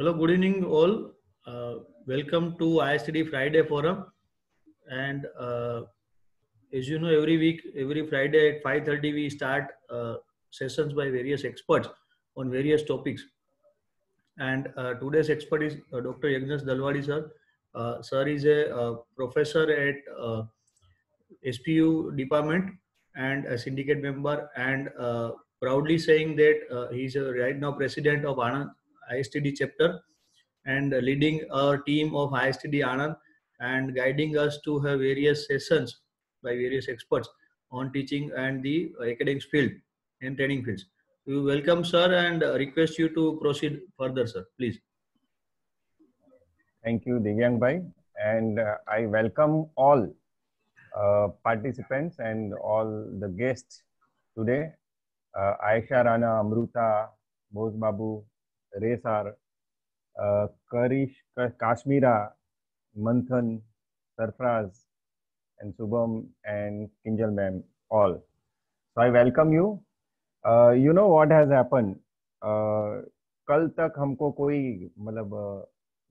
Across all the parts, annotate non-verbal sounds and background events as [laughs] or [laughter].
Hello, good evening all. Uh, welcome to ISTD Friday Forum. And uh, as you know, every week, every Friday at 5.30, we start uh, sessions by various experts on various topics. And uh, today's expert is uh, Dr. Yagnas Dalwadi sir. Uh, sir is a professor at SPU department and a syndicate member and proudly saying that he's uh, right now president of Anand ISTD chapter and leading our team of ISTD Anand and guiding us to have various sessions by various experts on teaching and the academics field and training fields. We welcome sir and request you to proceed further sir, please. Thank you, Divyang Bhai. And uh, I welcome all uh, participants and all the guests today. Uh, Aisha Rana, Amruta, Bose Babu, रेसार Karish Kashmira Manthan Sarfaraz and Shubham and Kinjal ma'am all so I welcome you you know what has happen कल तक हमको कोई मतलब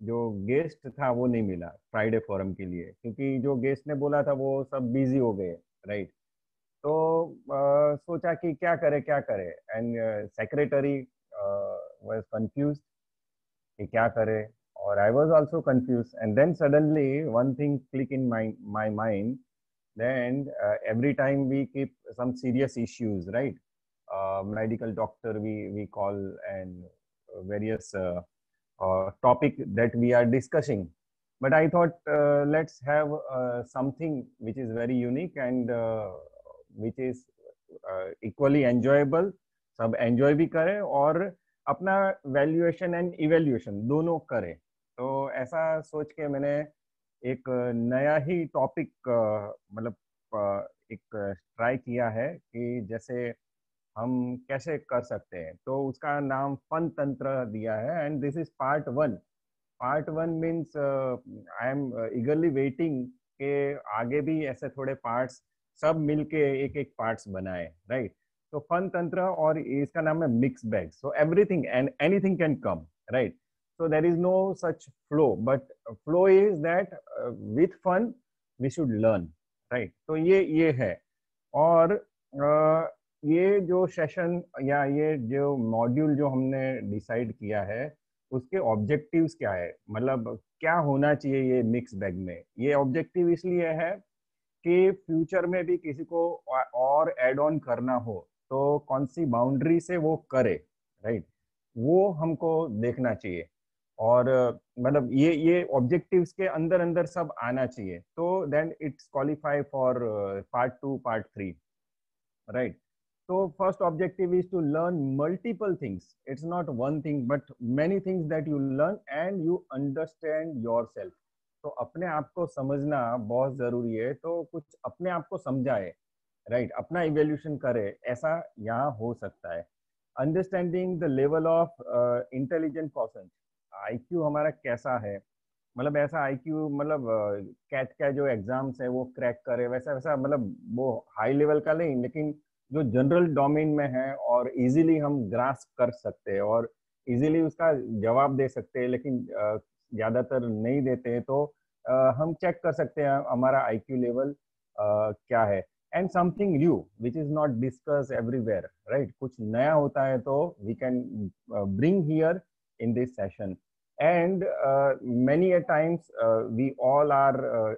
जो guest था वो नहीं मिला फ्राइडे फोरम के लिए क्योंकि जो गेस्ट ने बोला था वो सब बिज़ी हो गए राइट तो uh, सोचा कि क्या करे क्या करे? एंड सेक्रेटरी वाज कंफ्यूज कि क्या करे और I was also confuse and then suddenly one thing click in my my mind then uh, every time we keep some serious issues right uh, medical doctor we we call and various uh, uh, topic that we are discussing but i thought uh, let's have uh, something which is very unique and uh, which is uh, equally enjoyable सब enjoy भी करें और अपना valuation and evaluation दोनों करें। तो ऐसा सोच के मैंने एक नया ही टॉपिक मतलब एक ट्राई किया है कि जैसे हम कैसे कर सकते हैं। तो उसका नाम फन तंत्र दिया है and this is part one part one means I am eagerly waiting के आगे भी ऐसे थोड़े पार्ट्स सब मिलके एक एक पार्ट्स बनाए राइट तो फन तंत्र और इसका नाम है mix bag so everything and anything can come right there is no such flow but flow is that uh, with fun we should learn right? तो ये ये है। और uh, ये जो सेशन या ये जो मॉड्यूल जो हमने डिसाइड किया है उसके ऑब्जेक्टिव्स क्या है? मतलब क्या होना चाहिए ये मिक्स बैग में? ये ऑब्जेक्टिव इसलिए है कि फ्यूचर में भी किसी को और एड ऑन करना हो। तो कौन सी बाउंड्री से वो करे राइट वो हमको देखना चाहिए। और मतलब ये ये ऑब्जेक्टिव्स के अंदर अंदर सब आना चाहिए। तो then it's qualify for part two part three right So first objective is to learn multiple things. It's not one thing, but many things that you learn and you understand yourself. तो अपने आप को समझना बहुत ज़रूरी है। तो कुछ अपने आप को समझाए। Right right? अपना इवेल्यूशन करे, ऐसा यहाँ हो सकता है। Understanding the level of intelligent person IQ हमारा कैसा है? मतलब ऐसा आईक्यू मतलब कैट का जो एग्ज़ाम्स है, वो क्रैक करे, वैसा वैसा मतलब वो हाई लेवल का नहीं, लेकिन जो जनरल डोमेन में है और इजीली हम ग्रास कर सकते हैं और इजीली उसका जवाब दे सकते हैं, लेकिन ज़्यादातर नहीं देते हैं तो हम चेक कर सकते हैं, हमारा आईक्यू लेवल क्या है? And something new which is not discuss everywhere right कुछ नया होता है तो we can bring here in this session and uh, many a times uh, we all are uh,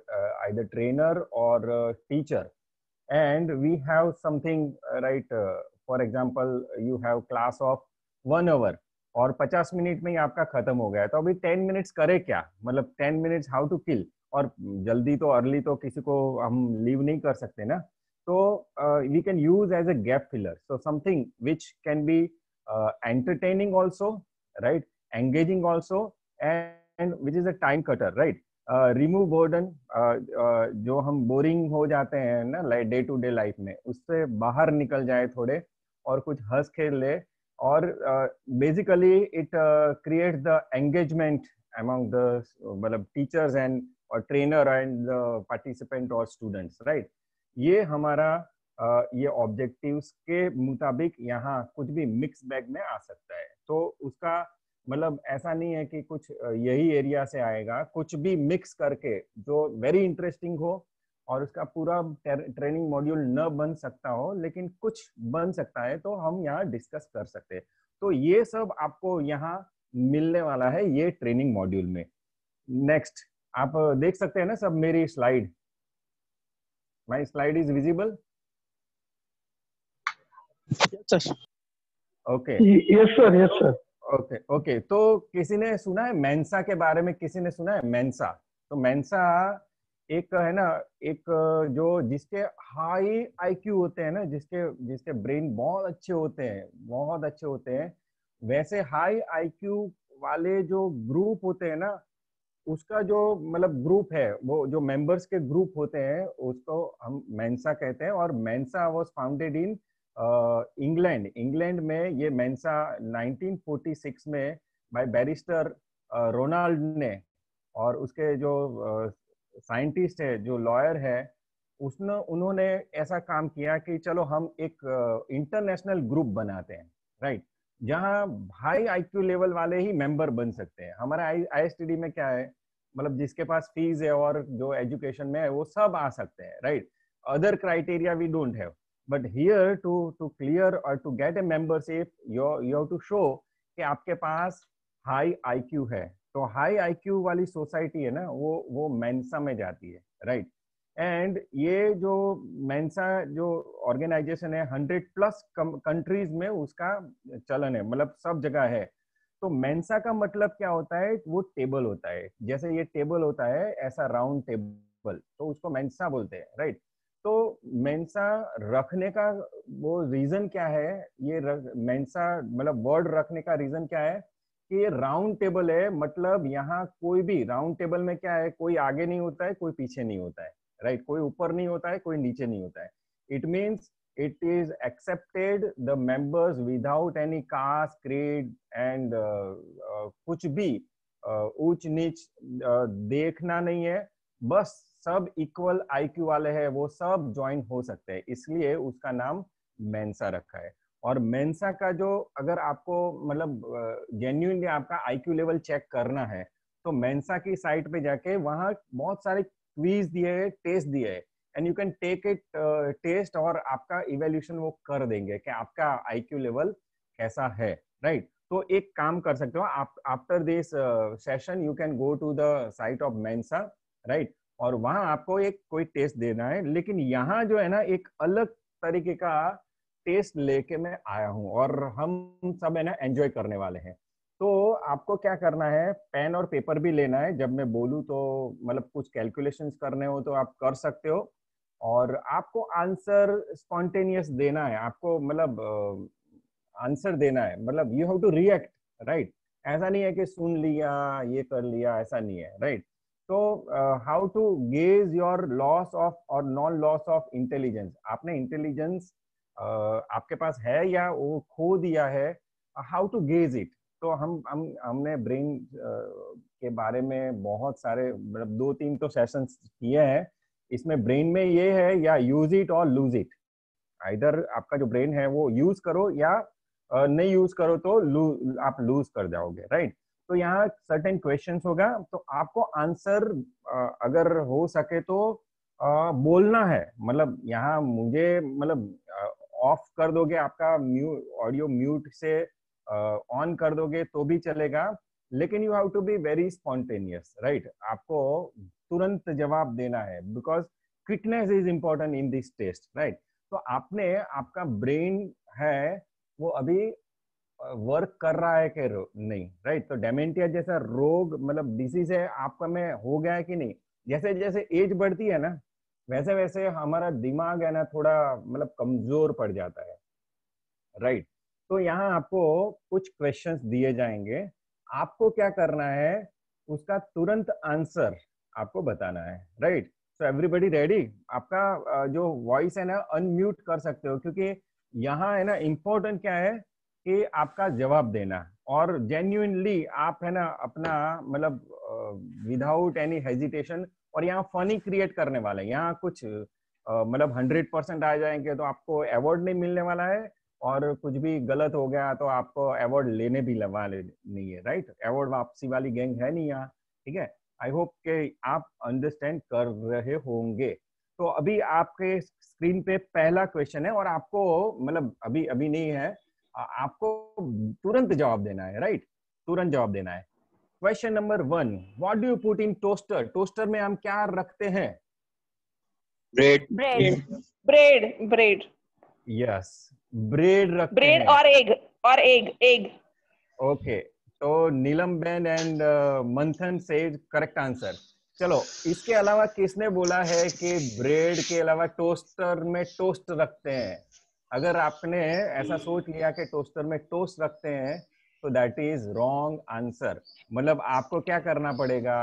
either trainer or teacher. And we have something right for example you have class of और 50 minute में ही आपका खत्म हो गया तो अभी 10 minutes करे क्या? मतलब 10 मिनट्स हाउ टू किल और जल्दी तो अर्ली तो किसी को हम लीव नहीं कर सकते ना। तो we can use as a gap filler so something which can be entertaining also right engaging also and which is a time cutter right remove boredom जो हम बोरिंग हो जाते हैं ना डे टू डे लाइफ में, उससे बाहर निकल जाए थोड़े और कुछ हंस खेल ले और basically it create the engagement among the मतलब टीचर्स एंड और ट्रेनर एंड पार्टिसिपेंट और स्टूडेंट्स राइट ये हमारा ये ऑब्जेक्टिव्स के मुताबिक यहाँ कुछ भी मिक्स बैग में आ सकता है। तो उसका मतलब ऐसा नहीं है कि कुछ यही एरिया से आएगा। कुछ भी मिक्स करके जो वेरी इंटरेस्टिंग हो और उसका पूरा ट्रेनिंग मॉड्यूल न बन सकता हो, लेकिन कुछ बन सकता है तो हम यहाँ डिस्कस कर सकते हैं। तो ये सब आपको यहाँ मिलने वाला है ये ट्रेनिंग मॉड्यूल में। नेक्स्ट आप देख सकते हैं ना सब मेरी slide my slide is visible okay yes sir yes sir okay okay तो किसी ने सुना है मेंसा के बारे में? किसी ने सुना है मेंसा तो मेंसा एक है ना एक जो जिसके हाई आईक्यू होते हैं ना जिसके जिसके ब्रेन बहुत अच्छे होते हैं बहुत अच्छे होते हैं वैसे हाई आईक्यू वाले जो ग्रुप होते हैं ना उसका जो मतलब ग्रुप है, वो जो मेंबर्स के ग्रुप होते हैं, उसको हम मेंसा कहते हैं और Mensa was founded in England England में ये मेंसा 1946 में बाय बैरिस्टर रोनाल्ड ने और उसके जो साइंटिस्ट है, जो लॉयर है, उसने, उन्होंने ऐसा काम किया कि चलो हम एक इंटरनेशनल ग्रुप बनाते हैं राइट जहाँ हाई आईक्यू लेवल वाले ही मेंबर बन सकते हैं। हमारा आई में क्या है? मतलब जिसके पास फ़ीस है और जो एजुकेशन में है, वो सब आ सकते हैं right other criteria we don't have but here to to clear और to get a membership you have to show कि आपके पास हाई आईक्यू है। तो हाई आईक्यू वाली सोसाइटी है ना, वो वो मेंसा में जाती है राइट एंड ये जो मेंसा जो ऑर्गेनाइजेशन है हंड्रेड प्लस कंट्रीज़ में उसका चलन है मतलब सब जगह है। तो मेंसा का मतलब क्या होता है? वो टेबल होता है। जैसे ये टेबल होता है, ऐसा राउंड टेबल तो उसको मेंसा बोलते हैं राइट तो मेंसा रखने का वो रीजन क्या है? ये मेंसा मतलब वर्ड रखने का रीजन क्या है? कि ये राउंड टेबल है मतलब यहाँ कोई भी राउंड टेबल में क्या है? कोई आगे नहीं होता है, कोई पीछे नहीं होता है। राइट कोई ऊपर नहीं होता है कोई नीचे नहीं होता है। It means it is accepted the members without any caste creed and uh, uh, कुछ भी uh, ऊंच नीच देखना नहीं है। बस सब इक्वल आईक्यू वाले हैं वो सब ज्वाइन हो सकते हैं। इसलिए उसका नाम मेंसा रखा है। और मेंसा का जो अगर आपको मतलब जेन्यूनली आपका आईक्यू लेवल चेक करना है तो मेंसा की साइट पे जाके वहाँ बहुत सारे क्वीज दिए है टेस्ट दिए है and you can take it test और आपका इवेल्यूशन वो कर देंगे कि आपका आईक्यू लेवल कैसा है राइट right? तो एक काम कर सकते हो, आप after this session you can go to the site of Mensa right और वहाँ आपको एक कोई टेस्ट देना है, लेकिन यहाँ जो है ना, एक अलग तरीके का टेस्ट लेके मैं आया हूँ, और हम सब है ना एंजॉय करने वाले हैं आपको क्या करना है? पेन और पेपर भी लेना है। जब मैं बोलूँ तो मतलब कुछ कैलकुलेशंस करने हो तो आप कर सकते हो। और आपको आंसर स्पॉन्टेनियस देना है। आपको मतलब आंसर देना है। मतलब you have to react right ऐसा नहीं है कि सुन लिया ये कर लिया ऐसा नहीं है राइट तो how to gauge your loss of और नॉन लॉस ऑफ़ इंटेलिजेंस आपने इंटेलिजेंस uh, आपके पास है या वो खो दिया है? हाउ टू गेज इट तो हम हम हमने ब्रेन के बारे में बहुत सारे मतलब दो तीन तो सेशन किए हैं। इसमें ब्रेन में ये है या यूज़ इट और लूज इट इधर आपका जो ब्रेन है वो यूज़ करो या नहीं यूज़ करो तो लू, आप लूज कर जाओगे राइट तो यहाँ सर्टेन क्वेश्चन होगा। तो आपको आंसर अगर हो सके तो बोलना है। मतलब यहाँ मुझे मतलब ऑफ़ कर दोगे आपका म्यू ऑडियो म्यूट से। ऑन कर दोगे तो भी चलेगा, लेकिन you have to be very spontaneous right आपको तुरंत जवाब देना है because quickness is important in this test right तो आपने, आपका ब्रेन है, वो अभी वर्क कर रहा है कि नहीं राइट तो डेमेंटिया जैसा रोग मतलब डिसीज है, आपका में हो गया है कि नहीं? जैसे जैसे एज बढ़ती है ना, वैसे वैसे हमारा दिमाग है ना, थोड़ा मतलब कमज़ोर पड़ जाता है राइट तो यहाँ आपको कुछ क्वेश्चंस दिए जाएँगे। आपको क्या करना है? उसका तुरंत आंसर आपको बताना है राइट सो एवरीबडी रेडी आपका जो वॉइस है ना अनम्यूट कर सकते हो, क्योंकि यहाँ है ना इम्पोर्टेंट क्या है कि आपका जवाब देना। और जेन्यूनली आप है ना, अपना मतलब विदाउट एनी हेजिटेशन और यहाँ फनी क्रिएट करने वाले हैं। यहाँ कुछ मतलब हंड्रेड परसेंट आ जाएँगे तो आपको अवार्ड नहीं मिलने वाला है। और कुछ भी गलत हो गया तो आपको अवार्ड लेने भी वाले नहीं है राइट अवार्ड वापसी वाली गैंग है नहीं यहाँ ठीक है? आई होप के आप अंडरस्टैंड कर रहे होंगे। तो अभी आपके स्क्रीन पे पहला क्वेश्चन है और आपको मतलब अभी अभी नहीं है आपको तुरंत जवाब देना है राइट तुरंत जवाब देना है। Question number one what do you put in toaster toaster में हम क्या रखते हैं? Bread bread bread bread yes bread रखते ब्रेड और एग और एग एग ओके तो नीलम बेन एंड मंथन से करेक्ट आंसर चलो इसके अलावा किसने बोला है कि ब्रेड के अलावा टोस्टर में टोस्ट रखते हैं? अगर आपने ऐसा सोच लिया कि टोस्टर में टोस्ट रखते हैं तो दैट इज़ रॉन्ग आंसर मतलब आपको क्या करना पड़ेगा?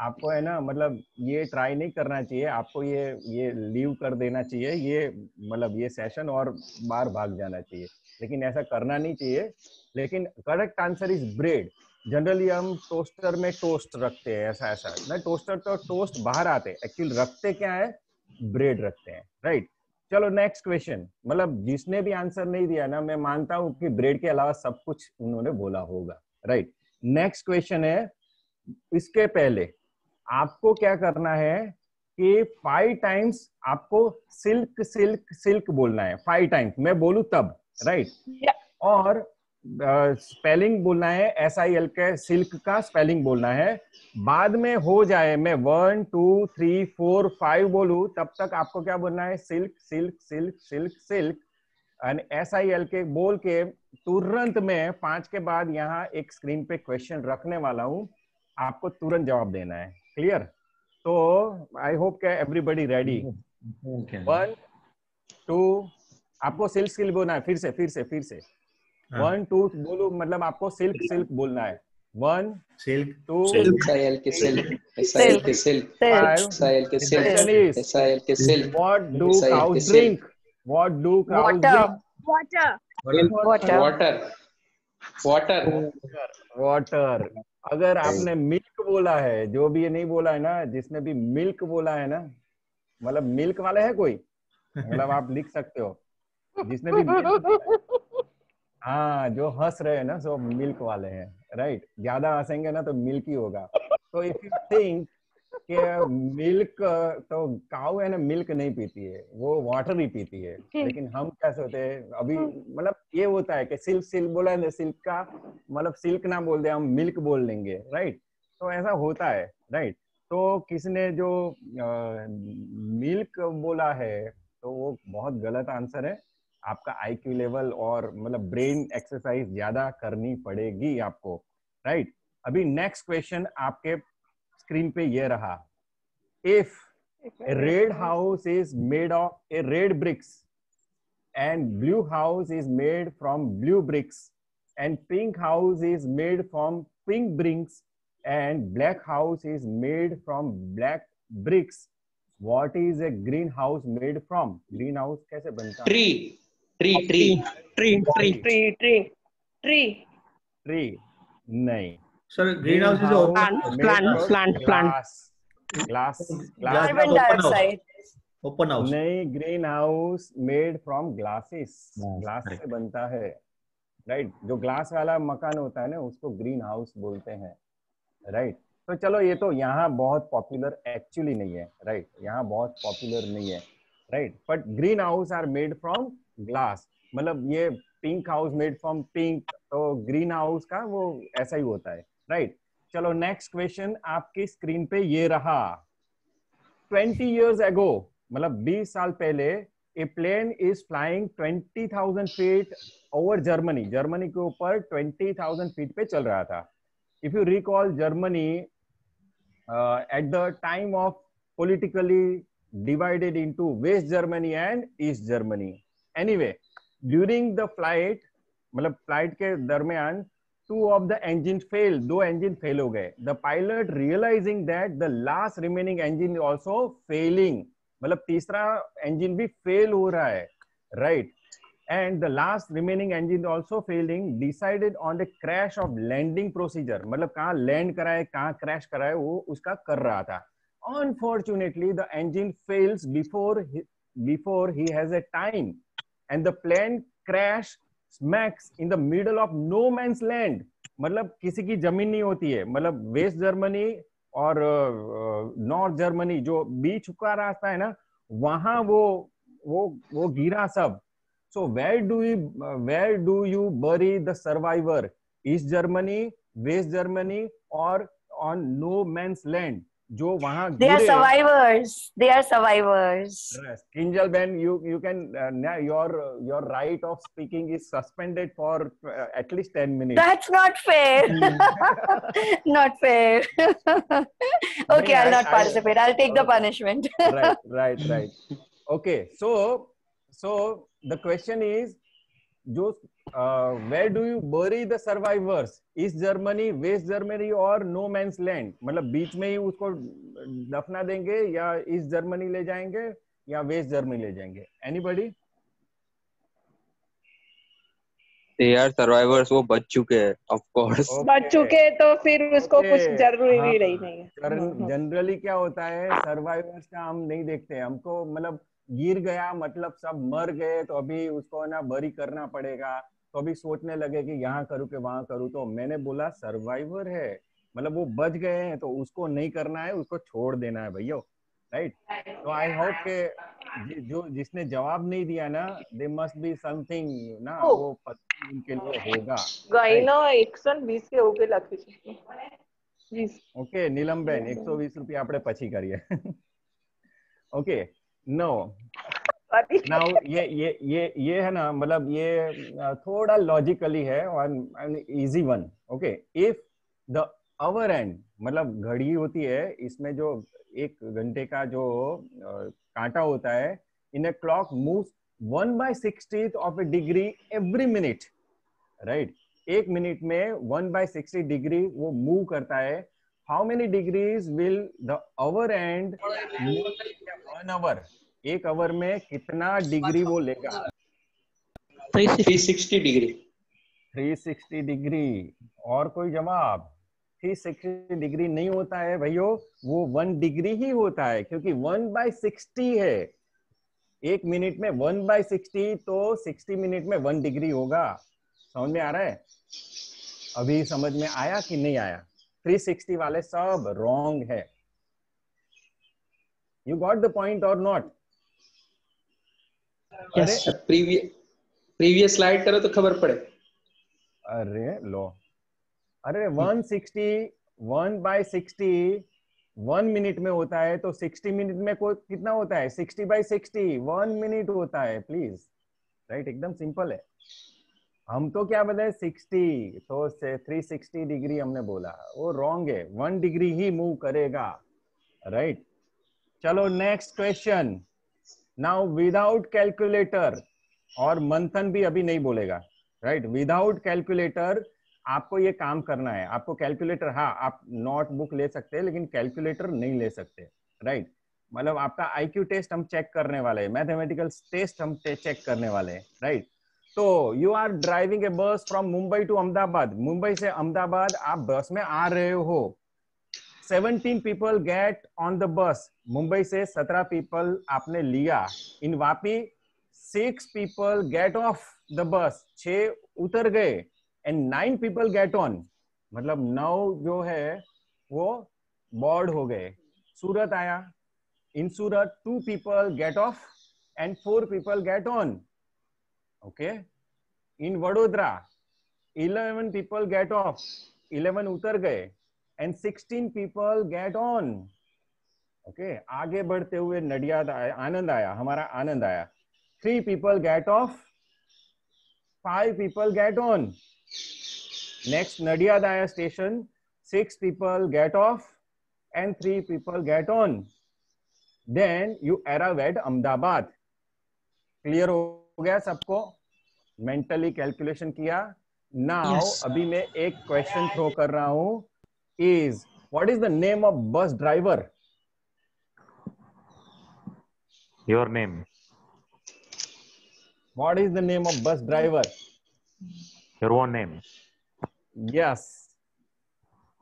आपको है ना मतलब ये ट्राई नहीं करना चाहिए, आपको ये ये लीव कर देना चाहिए, ये मतलब ये सेशन और बार भाग जाना चाहिए। लेकिन ऐसा करना नहीं चाहिए। लेकिन correct answer is bread generally हम टोस्टर में टोस्ट रखते हैं, ऐसा ऐसा। ना टोस्टर तो टोस्ट बाहर आते हैं। एक्चुअली रखते क्या है? ब्रेड रखते हैं राइट चलो नेक्स्ट क्वेश्चन मतलब जिसने भी आंसर नहीं दिया ना, मैं मानता हूँ कि ब्रेड के अलावा सब कुछ उन्होंने बोला होगा राइट नेक्स्ट क्वेश्चन है, इसके पहले आपको क्या करना है कि फाइव टाइम्स आपको सिल्क सिल्क सिल्क बोलना है। फाइव टाइम्स मैं बोलू तब राइट Yeah. और स्पेलिंग uh, बोलना है S I L K silk का स्पेलिंग बोलना है। बाद में हो जाए मैं one two three four five बोलू तब तक आपको क्या बोलना है? Silk silk silk silk silk and S I L K बोल के तुरंत में पाँच के बाद यहाँ एक स्क्रीन पे क्वेश्चन रखने वाला हूँ। आपको तुरंत जवाब देना है। क्लियर तो आई होप के एवरीबडी रेडी वन टू आपको सिल्क सिल्क बोलना है फिर से फिर से फिर से. हाँ। वन टू बोलो मतलब आपको सिल्क सिल्क बोलना है. वन सिल्क टू के सिल्क के सिल्क के silk Question is, SIL K silk what do Yes, I cows can say. drink? What do cows Water. drink? water. Water. Water water Water. अगर आपने milk बोला है जो भी ये नहीं बोला है ना जिसने भी मिल्क बोला है ना मतलब मिल्क वाले है कोई? मतलब आप लिख सकते हो। जिसने भी हाँ। जो हंस रहे हैं ना सो मिल्क वाले हैं राइट ज़्यादा हंसेंगे ना तो मिल्क ही होगा। तो इफ़ यू थिंक कि मिल्क तो काऊ है ना मिल्क नहीं पीती है वो वाटर ही पीती है। लेकिन हम कैसे होते हैं अभी मतलब ये होता है कि सिल्क सिल्क बोला है सिल्क का मतलब सिल्क ना बोल दे हम मिल्क बोल लेंगे राइट तो ऐसा होता है राइट तो किसने जो आ, मिल्क बोला है तो वो बहुत गलत आंसर है। आपका आईक्यू लेवल और मतलब ब्रेन एक्सरसाइज ज़्यादा करनी पड़ेगी आपको राइट अभी नेक्स्ट क्वेश्चन आपके स्क्रीन पे ये रहा। If red house is made of a red bricks and blue house is made from blue bricks and pink house is made from pink bricks and black house is made from black bricks what is a green house made from green house कैसे बनता है? Tree tree tree tree tree tree tree tree नहीं। Sir green house is Plant, plant, plant, Glass. Glass carbon open house. dioxide open house नहीं green house made from glasses Glass, glass से. बनता है. Right जो glass वाला मकान होता है ना उसको ग्रीन हाउस बोलते हैं. Right right? तो चलो ये तो यहाँ बहुत पॉपुलर एक्चुअली नहीं है. Right right? यहाँ बहुत पॉपुलर नहीं है. Right but green house are made from glass मतलब ये pink house made from pink तो ग्रीन हाउस का वो ऐसा ही होता है. राइट चलो नेक्स्ट क्वेश्चन आपकी स्क्रीन पे ये रहा। 20 years ago मतलब 20 साल पहले a plane is flying 20,000 feet over Germany Germany के ऊपर 20,000 फीट पे चल रहा था। If you recall Germany at the time of politically divided into west germany and east germany. Anyway during the flight मतलब फ़्लाइट के दरमियान two of the engine failed दो engine fail हो गए the pilot realizing that the last remaining engine is also failing मतलब तीसरा engine भी fail हो रहा है right and the last remaining engine also failing decided on the crash of landing procedure मतलब कहाँ land कराए कहाँ crash कराए वो उसका कर रहा था unfortunately the engine fails before he, before he has a time and the plane crash smacks in the middle of no man's land मतलब किसी की ज़मीन नहीं होती है। मतलब वेस्ट जर्मनी और नॉर्थ जर्मनी जो बीच का रास्ता है ना, वहाँ वो वो वो गिरा सब। So where do you where do you bury the survivor east Germany west Germany और ऑन नो मैंस लैंड जो वहाँ survivors they survivors Angel ben you you can your your right of speaking is suspended for at least 10 minute not fair not fair okay I not participate I take the punishment right right right okay so so the question is जो uh, where do you bury the survivors? East Germany, West Germany और No Man's Land? मतलब बीच में ही उसको दफना देंगे या east Germany ले जाएँगे या वेस्ट जर्मनी ले जाएँगे? एनीबॉडी दे आर सर्वाइवर्स वो बच चुके हैं ऑफ़ कोर्स बच चुके तो फिर उसको Okay. कुछ ज़रूरी हाँ, नहीं नहीं है। जनरली क्या होता है सर्वाइवर्स का हम नहीं देखते हमको मतलब गिर गया मतलब सब मर गए तो अभी उसको ना बरी करना पड़ेगा। तो अभी सोचने लगे कि यहाँ करूँ कि वहां करूँ तो मैंने बोला सर्वाइवर है मतलब वो बच गए हैं तो उसको नहीं करना है उसको छोड़ देना है भैया राइट तो आई होप के जि- जो जिसने जवाब नहीं दिया ना दे मस्ट बी समथिंग ना Oh. वो पता उनके लिए होगा ગાયનો એકસો વીસ કે એવું કે લખ્યું છે વીસ ઓકે નીલમબેન એકસો વીસ રૂપિયા આપણે પછી કરીએ ઓકે नो नाउ ये ये ये ये है ना मतलब ये थोड़ा लॉजिकली है और easy one okay if the hour hand मतलब घड़ी होती है इसमें जो एक घंटे का जो अ, कांटा होता है in a clock move one by sixty of a degree every minute right एक मिनट में वन बाय सिक्सटी डिग्री वो मूव करता है। How many degrees will the hour hand one hour एक आवर में कितना डिग्री वो लेगा? 360 डिग्री। 360 डिग्री। और कोई जवाब? 360 डिग्री नहीं होता है भैयो वो वन डिग्री ही होता है क्योंकि वन बाय सिक्सटी है। एक मिनट में वन बाय सिक्सटी तो सिक्सटी मिनट में वन डिग्री होगा। समझ में आ रहा है? अभी समझ में आया कि नहीं आया? 360 वाले सब रॉन्ग है। यू गॉट द पॉइंट और not yes previous previous slide करो तो खबर पड़े। अरे लो। अरे 160 one by sixty one minute में होता है तो 60 मिनट में को कितना होता है? 60 बाय 60 वन मिनट होता है प्लीज़ राइट right, एकदम सिंपल है। हम तो क्या बताए 60 तो से 360 डिग्री हमने बोला। वो रॉन्ग है। वन डिग्री ही मूव करेगा। Right right? चलो next question now without calculator और मंथन भी अभी नहीं बोलेगा राइट विदाउट कैलकुलेटर आपको ये काम करना है। आपको कैलकुलेटर हाँ आप नोटबुक ले सकते हैं, लेकिन कैलकुलेटर नहीं ले सकते राइट मतलब आपका आईक्यू टेस्ट हम चेक करने वाले हैं मैथमेटिकल टेस्ट हम चेक करने वाले हैं राइट तो you are driving a bus from Mumbai to Ahmedabad Mumbai से अहमदाबाद आप बस में आ रहे हो। 17 people get on the bus Mumbai से 17 पीपल आपने लिया. In Vapi six people get off the bus छह उतर गए and nine people get on मतलब नौ जो है, वो बोर्ड हो गए. सूरत आया. In Surat two people get off and four people get on okay in Vadodara eleven people get off eleven उतर गए. And sixteen people get on okay आगे बढ़ते हुए नडिया आनंद आया हमारा आनंद आया। Three people get off five people get on next Nadiad आया station six people get off and three people get on then you arrived Ahmedabad clear हो गया सबको? मेंटली कैलकुलेशन किया। Now yes. अभी मैं एक क्वेश्चन थ्रो कर रहा हूँ। Is what is the name of bus driver Your name. What is the name of bus driver Your own name. Yes.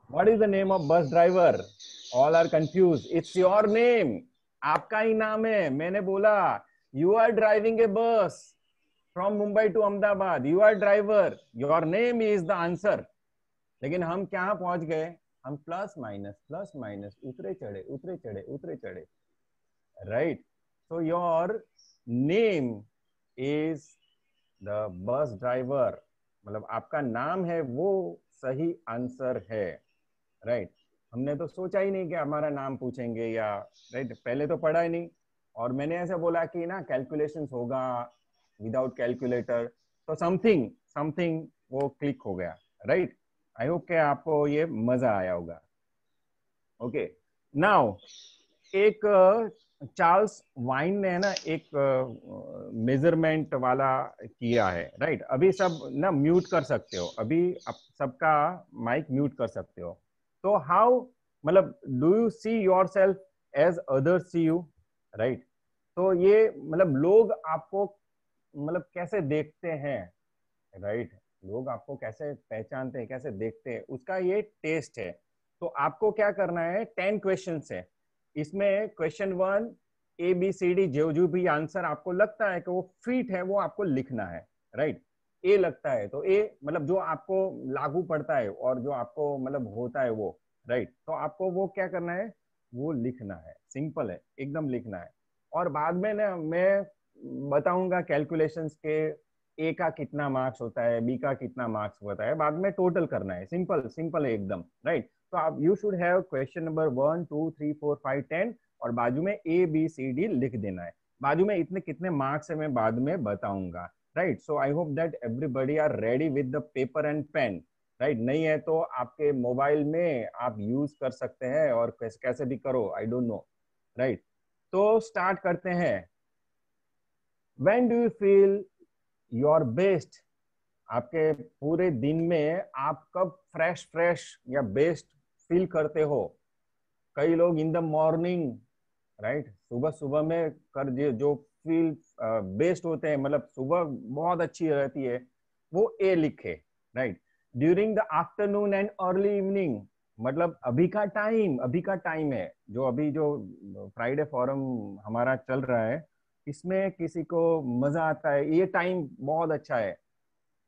What is the name of bus driver? All are confused. It's your name. आपका ही नाम है मैंने बोला you are driving a bus from Mumbai to Ahmedabad you are driver your name is the answer लेकिन हम क्या पहुँच गए हम प्लस माइनस प्लस माइनस उतरे चढ़े उतरे चढ़े उतरे चढ़े। Right so your name is the bus driver मतलब आपका नाम है, वो सही आंसर है। राइट हमने तो सोचा ही नहीं कि हमारा नाम पूछेंगे या राइट पहले तो पढ़ा ही नहीं। और मैंने ऐसे बोला कि ना कैलकुलेशन होगा विदाउट कैलकुलेटर तो समथिंग समथिंग वो क्लिक हो गया। राइट आई होप के आपको ये मज़ा आया होगा। ओके नाउ एक चार्ल्स वाइन ने ना एक मेज़रमेंट वाला किया है राइट अभी सब ना म्यूट कर सकते हो। अभी आप सबका माइक म्यूट कर सकते हो। तो हाउ मतलब do you see yourself as other see you right तो ये मतलब लोग आपको मतलब कैसे देखते हैं राइट right? लोग आपको कैसे पहचानते हैं, कैसे देखते हैं, उसका ये टेस्ट है। तो आपको क्या करना है, टेन क्वेश्चन है। इसमें question one A B C D जो जो भी आंसर आपको लगता है कि वो फिट है, वो आपको लिखना है राइट ए लगता है तो ए मतलब जो आपको लागू पड़ता है और जो आपको मतलब होता है वो राइट तो आपको वो क्या करना है, वो लिखना है। सिंपल है, एकदम लिखना है। और बाद में ना मैं बताऊँगा कैलकुलेशंस के ए का कितना मार्क्स होता है बी का कितना मार्क्स होता है, बाद में टोटल करना है। सिंपल सिंपल है एकदम राइट तो आप you should have question number one two three four five ten और बाजू में ए बी सी डी लिख देना है। बाजू में इतने कितने मार्क्स है मैं बाद में बताऊँगा right so I hope that everybody are ready with the paper and pen right नहीं है तो आपके मोबाइल में आप यूज़ कर सकते हैं और कैसे भी करो आई डोंट नो राइट तो स्टार्ट करते हैं। When do you feel your best आपके पूरे दिन में आप कब फ्रेश फ्रेश या बेस्ट फील करते हो? कई लोग इन द मॉर्निंग राइट सुबह सुबह में कर जो फील बेस्ट होते हैं मतलब सुबह बहुत अच्छी रहती है, वो ए लिखे right during the afternoon and early evening मतलब अभी का टाइम अभी का टाइम है, जो अभी जो फ्राइडे फॉरम हमारा चल रहा है इसमें किसी को मज़ा आता है, ये टाइम बहुत अच्छा है।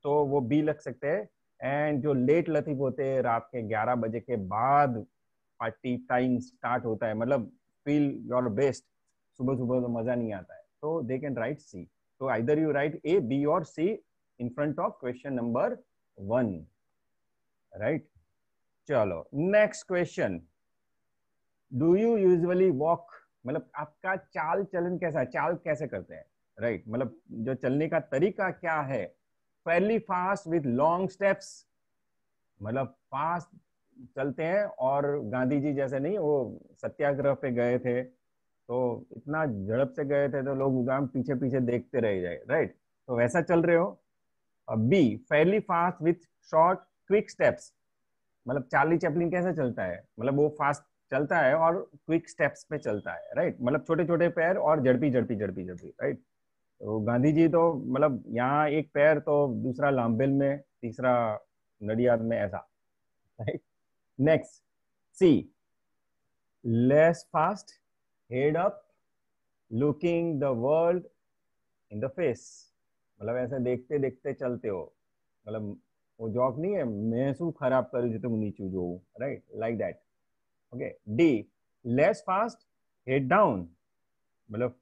तो वो बी लग सकते हैं। एंड जो लेट लतीफ होते हैं, रात के 11 बजे के बाद पार्टी टाइम स्टार्ट होता है। मतलब फील योर बेस्ट सुबह सुबह तो मज़ा नहीं आता है। तो दे कैन राइट सी तो either you write A B or C in front of question number one right चलो next question do you usually walk मतलब आपका चाल चलन कैसा है? चाल कैसे करते हैं? Right right? मतलब जो चलने का तरीका क्या है? Fairly fast with long steps मतलब फास्ट चलते हैं और गांधी जी जैसे नहीं, वो सत्याग्रह पे गए थे। तो इतना झड़प से गए थे तो लोग उगाम पीछे पीछे देखते रह जाए। राइट तो वैसा चल रहे हो। अब B fairly fast with short quick steps मतलब चार्ली चैपलिन कैसे चलता है? मतलब वो फास्ट चलता है और क्विक स्टेप्स पे चलता है राइट मतलब छोटे छोटे पैर और झड़पी झड़पी झड़पी झड़पी राइट तो गांधी जी तो मतलब यहाँ एक पैर तो दूसरा लामबिल में, तीसरा नडियाद में, ऐसा right next C less fast head up looking the world in the face मतलब ऐसे देखते देखते चलते हो। मतलब वो जॉब नहीं है, मैं खराब करूँ तो नीचू जो right like that okay D less fast head down मतलब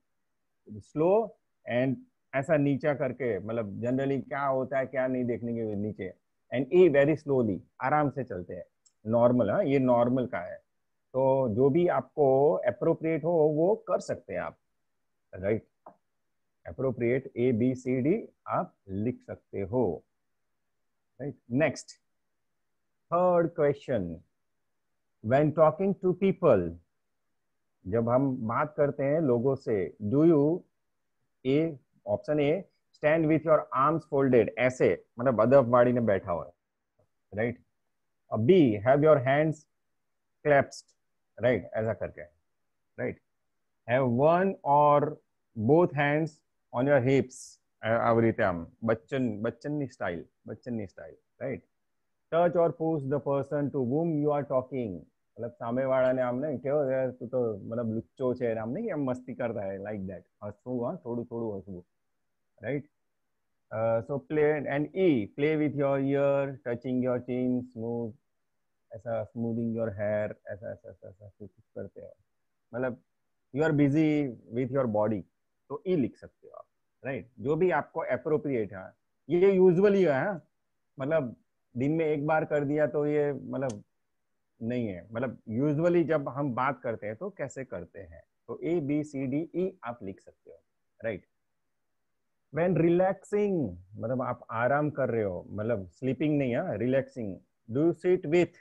स्लो एंड ऐसा नीचा करके मतलब जनरली क्या होता है, क्या नहीं देखने के नीचे। एंड ई वेरी स्लोली आराम से चलते हैं। नॉर्मल हाँ ये नॉर्मल का है। तो जो भी आपको अप्रोप्रिएट हो, वो कर सकते हैं आप। Right appropriate A B C D आप लिख सकते हो। Right next third question when talking to people, जब हम बात करते हैं लोगों से do you A option A stand with your arms folded ऐसे मतलब अदब में बैठा हुआ है right B have your hands clasped right ऐसा करके right have one or both hands on your hips आवरित्याम Bachchan Bachchan style Bachchan style right Touch or push the person to whom you are talking મતલબ સામેવાળાને આમ નહીં કેવો તું તો મતલબ લુચ્ચો છે આમ નહીં એમ મસ્તી કરતા હે લાઈક ધેટ હસવું હા થોડું થોડું હસવું right Uh, so play and E, play with your ear, touching your chin, smooth, ऐसा smoothing your hair, ऐसा ऐसा ऐसा ऐसा कुछ करते हो मतलब you are busy with your body तो ई लिख सकते हो आप राइट right? जो भी आपको अप्रोप्रिएट है ये यूजुअली है हाँ? मतलब दिन में एक बार कर दिया तो ये मतलब नहीं है। मतलब यूजुअली जब हम बात करते हैं तो कैसे करते हैं? तो ए बी सी डी ई आप लिख सकते हो राइट वेन रिलैक्सिंग मतलब आप आराम कर रहे हो मतलब स्लीपिंग नहीं है relaxing do sit with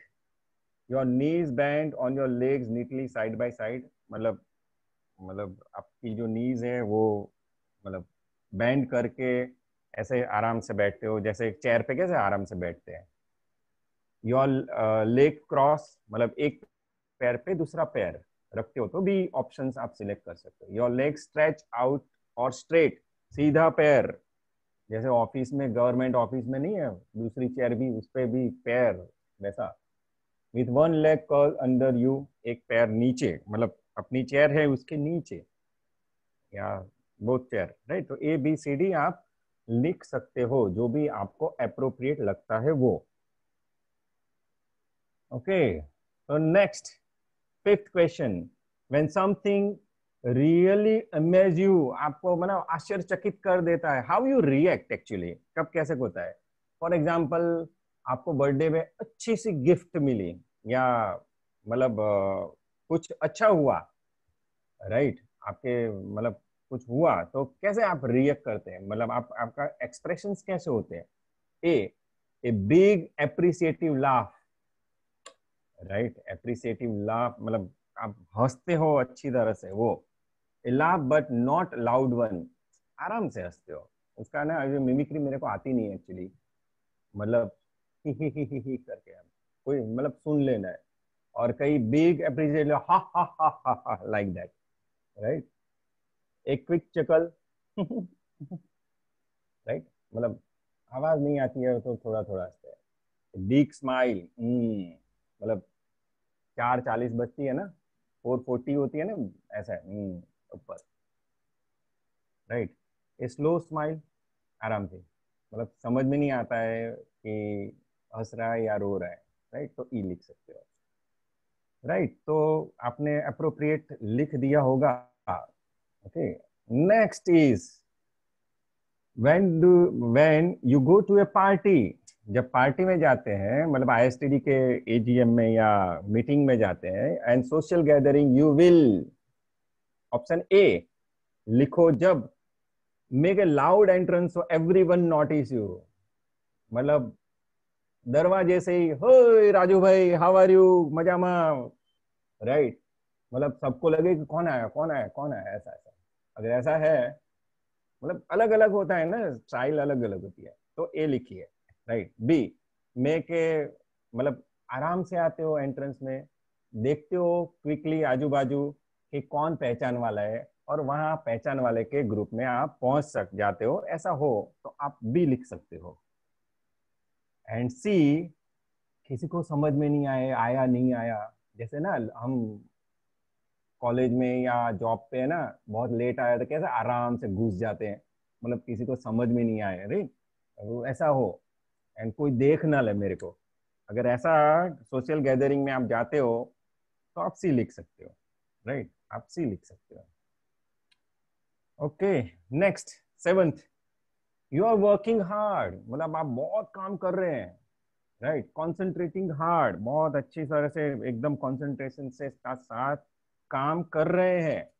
your knees bent on your legs neatly side by side मतलब मतलब आपकी जो नीज है वो मतलब बैंड करके ऐसे आराम से बैठते हो, जैसे एक चेयर पे कैसे आराम से बैठते हैं? योर लेग क्रॉस मतलब एक पैर पे दूसरा पैर रखते हो तो भी ऑप्शंस आप सिलेक्ट कर सकते हो। Your leg stretch out or straight सीधा पैर। जैसे ऑफ़िस में गवर्नमेंट ऑफ़िस में नहीं है, दूसरी चेयर भी, उस पर भी पैर, वैसा। With one leg curl under you एक पैर नीचे मतलब अपनी चेयर है उसके नीचे। या बोथ चेयर राइट तो ए बी सी डी आप लिख सकते हो, जो भी आपको अप्रोप्रिएट लगता है वो। ओके तो next fifth question when something really amaze you आपको मतलब आश्चर्यचकित कर देता है। हाउ यू रिएक्ट एक्चुअली कब कैसे होता है? फॉर एग्ज़ाम्पल आपको बर्थडे में अच्छी सी गिफ्ट मिली, या मतलब कुछ अच्छा हुआ राइट right? आपके मतलब कुछ हुआ तो कैसे आप रिएक्ट करते हैं? मतलब आप आपका एक्सप्रेशन कैसे होते हैं? A A big appreciative laugh right appreciative laugh मतलब आप हँसते हो अच्छी तरह से वो। A laugh but not loud one आराम से हँसते हो। उसका ना अभी मिमिक्री मेरे को आती नहीं है एक्चुअली मतलब ही ही ही ही, ही करके कोई मतलब सुन लेना है। और कई बिग एप्रिसिएट हा हा हा हा लाइक दैट राइट एक क्विक चकल। राइट मतलब आवाज़ नहीं आती है तो थोड़ा थोड़ा हँसते हैं बिग स्माइल मतलब चार चालीस बजती है ना फोर फोर्टी होती है ना, ऐसा है ऊपर। राइट ए स्लो स्माइल आराम से। मतलब समझ में नहीं आता है कि हंस रहा है या रो रहा है। राइट तो ई लिख सकते हो राइट तो आपने अप्रोप्रिएट लिख दिया होगा। Okay. Next is when do, when you go to a party, जब पार्टी में जाते हैं मतलब आईएसटीडी के एजीएम में या मीटिंग में जाते हैं and social gathering you will option A लिखो जब make a loud entrance so everyone notice you मतलब दरवाजे से ही हो राजू भाई हाउ आर यू मज़ा राइट मतलब सबको लगे कि कौन आया कौन आया कौन आया, ऐसा ऐसा। अगर ऐसा है मतलब अलग अलग होता है ना, स्टाइल अलग अलग होती है तो ए लिखिए राइट बी मे के मतलब आराम से आते हो एंट्रेंस में, देखते हो क्विकली आजू बाजू कि कौन पहचान वाला है, और वहाँ पहचान वाले के ग्रुप में आप पहुँच सक, जाते हो, ऐसा हो तो आप बी लिख सकते हो। एंड सी किसी को समझ में नहीं आए, आया, नहीं आया, जैसे ना, हम कॉलेज में या जॉब पे है ना, बहुत लेट आया तो कैसे आराम से घुस जाते हैं। मतलब किसी को समझ में नहीं आया राइट तो ऐसा हो। एंड कोई देख ना ले मेरे को। अगर ऐसा सोशल गैदरिंग में आप जाते हो तो आप सी लिख सकते हो राइट आप सी लिख सकते हो। Okay next seventh you are working hard मतलब आप बहुत काम कर रहे हैं राइट कॉन्सेंट्रेटिंग हार्ड बहुत अच्छी तरह से एकदम कॉन्सेंट्रेशन से साथ साथ काम कर रहे हैं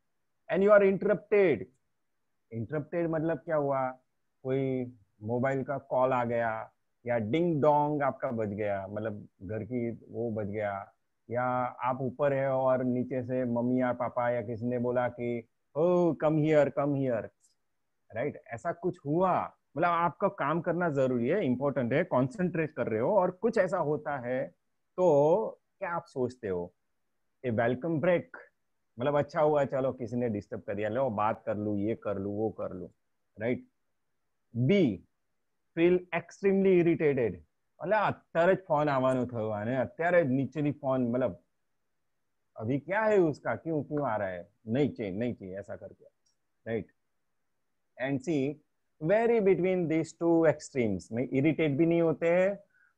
and you are interrupted interrupted मतलब क्या हुआ? कोई मोबाइल का कॉल आ गया या डिंग डोंग आपका बज गया मतलब घर की वो बज गया या आप ऊपर है और नीचे से मम्मी या पापा या किसी ने बोला कि, ओ come here come here right ऐसा कुछ हुआ? मतलब आपका काम करना ज़रूरी है इंपॉर्टेंट है कॉन्सेंट्रेट कर रहे हो और कुछ ऐसा होता है तो क्या आप सोचते हो? ए वेलकम ब्रेक मतलब अच्छा हुआ चलो किसी ने डिस्टर्ब कर दिया लो बात कर लू ये कर लू वो कर लू right be feel extremely irritated એટલે અત્યારે જ ફોન આવવાનું થયું અને અત્યારે જ નીચેની फोन मतलब अभी क्या है उसका क्यों क्यों आ रहा है नहीं चाहिए नहीं चाहिए ऐसा करके right and see very between this two extremes में इरिटेट भी नहीं होते हैं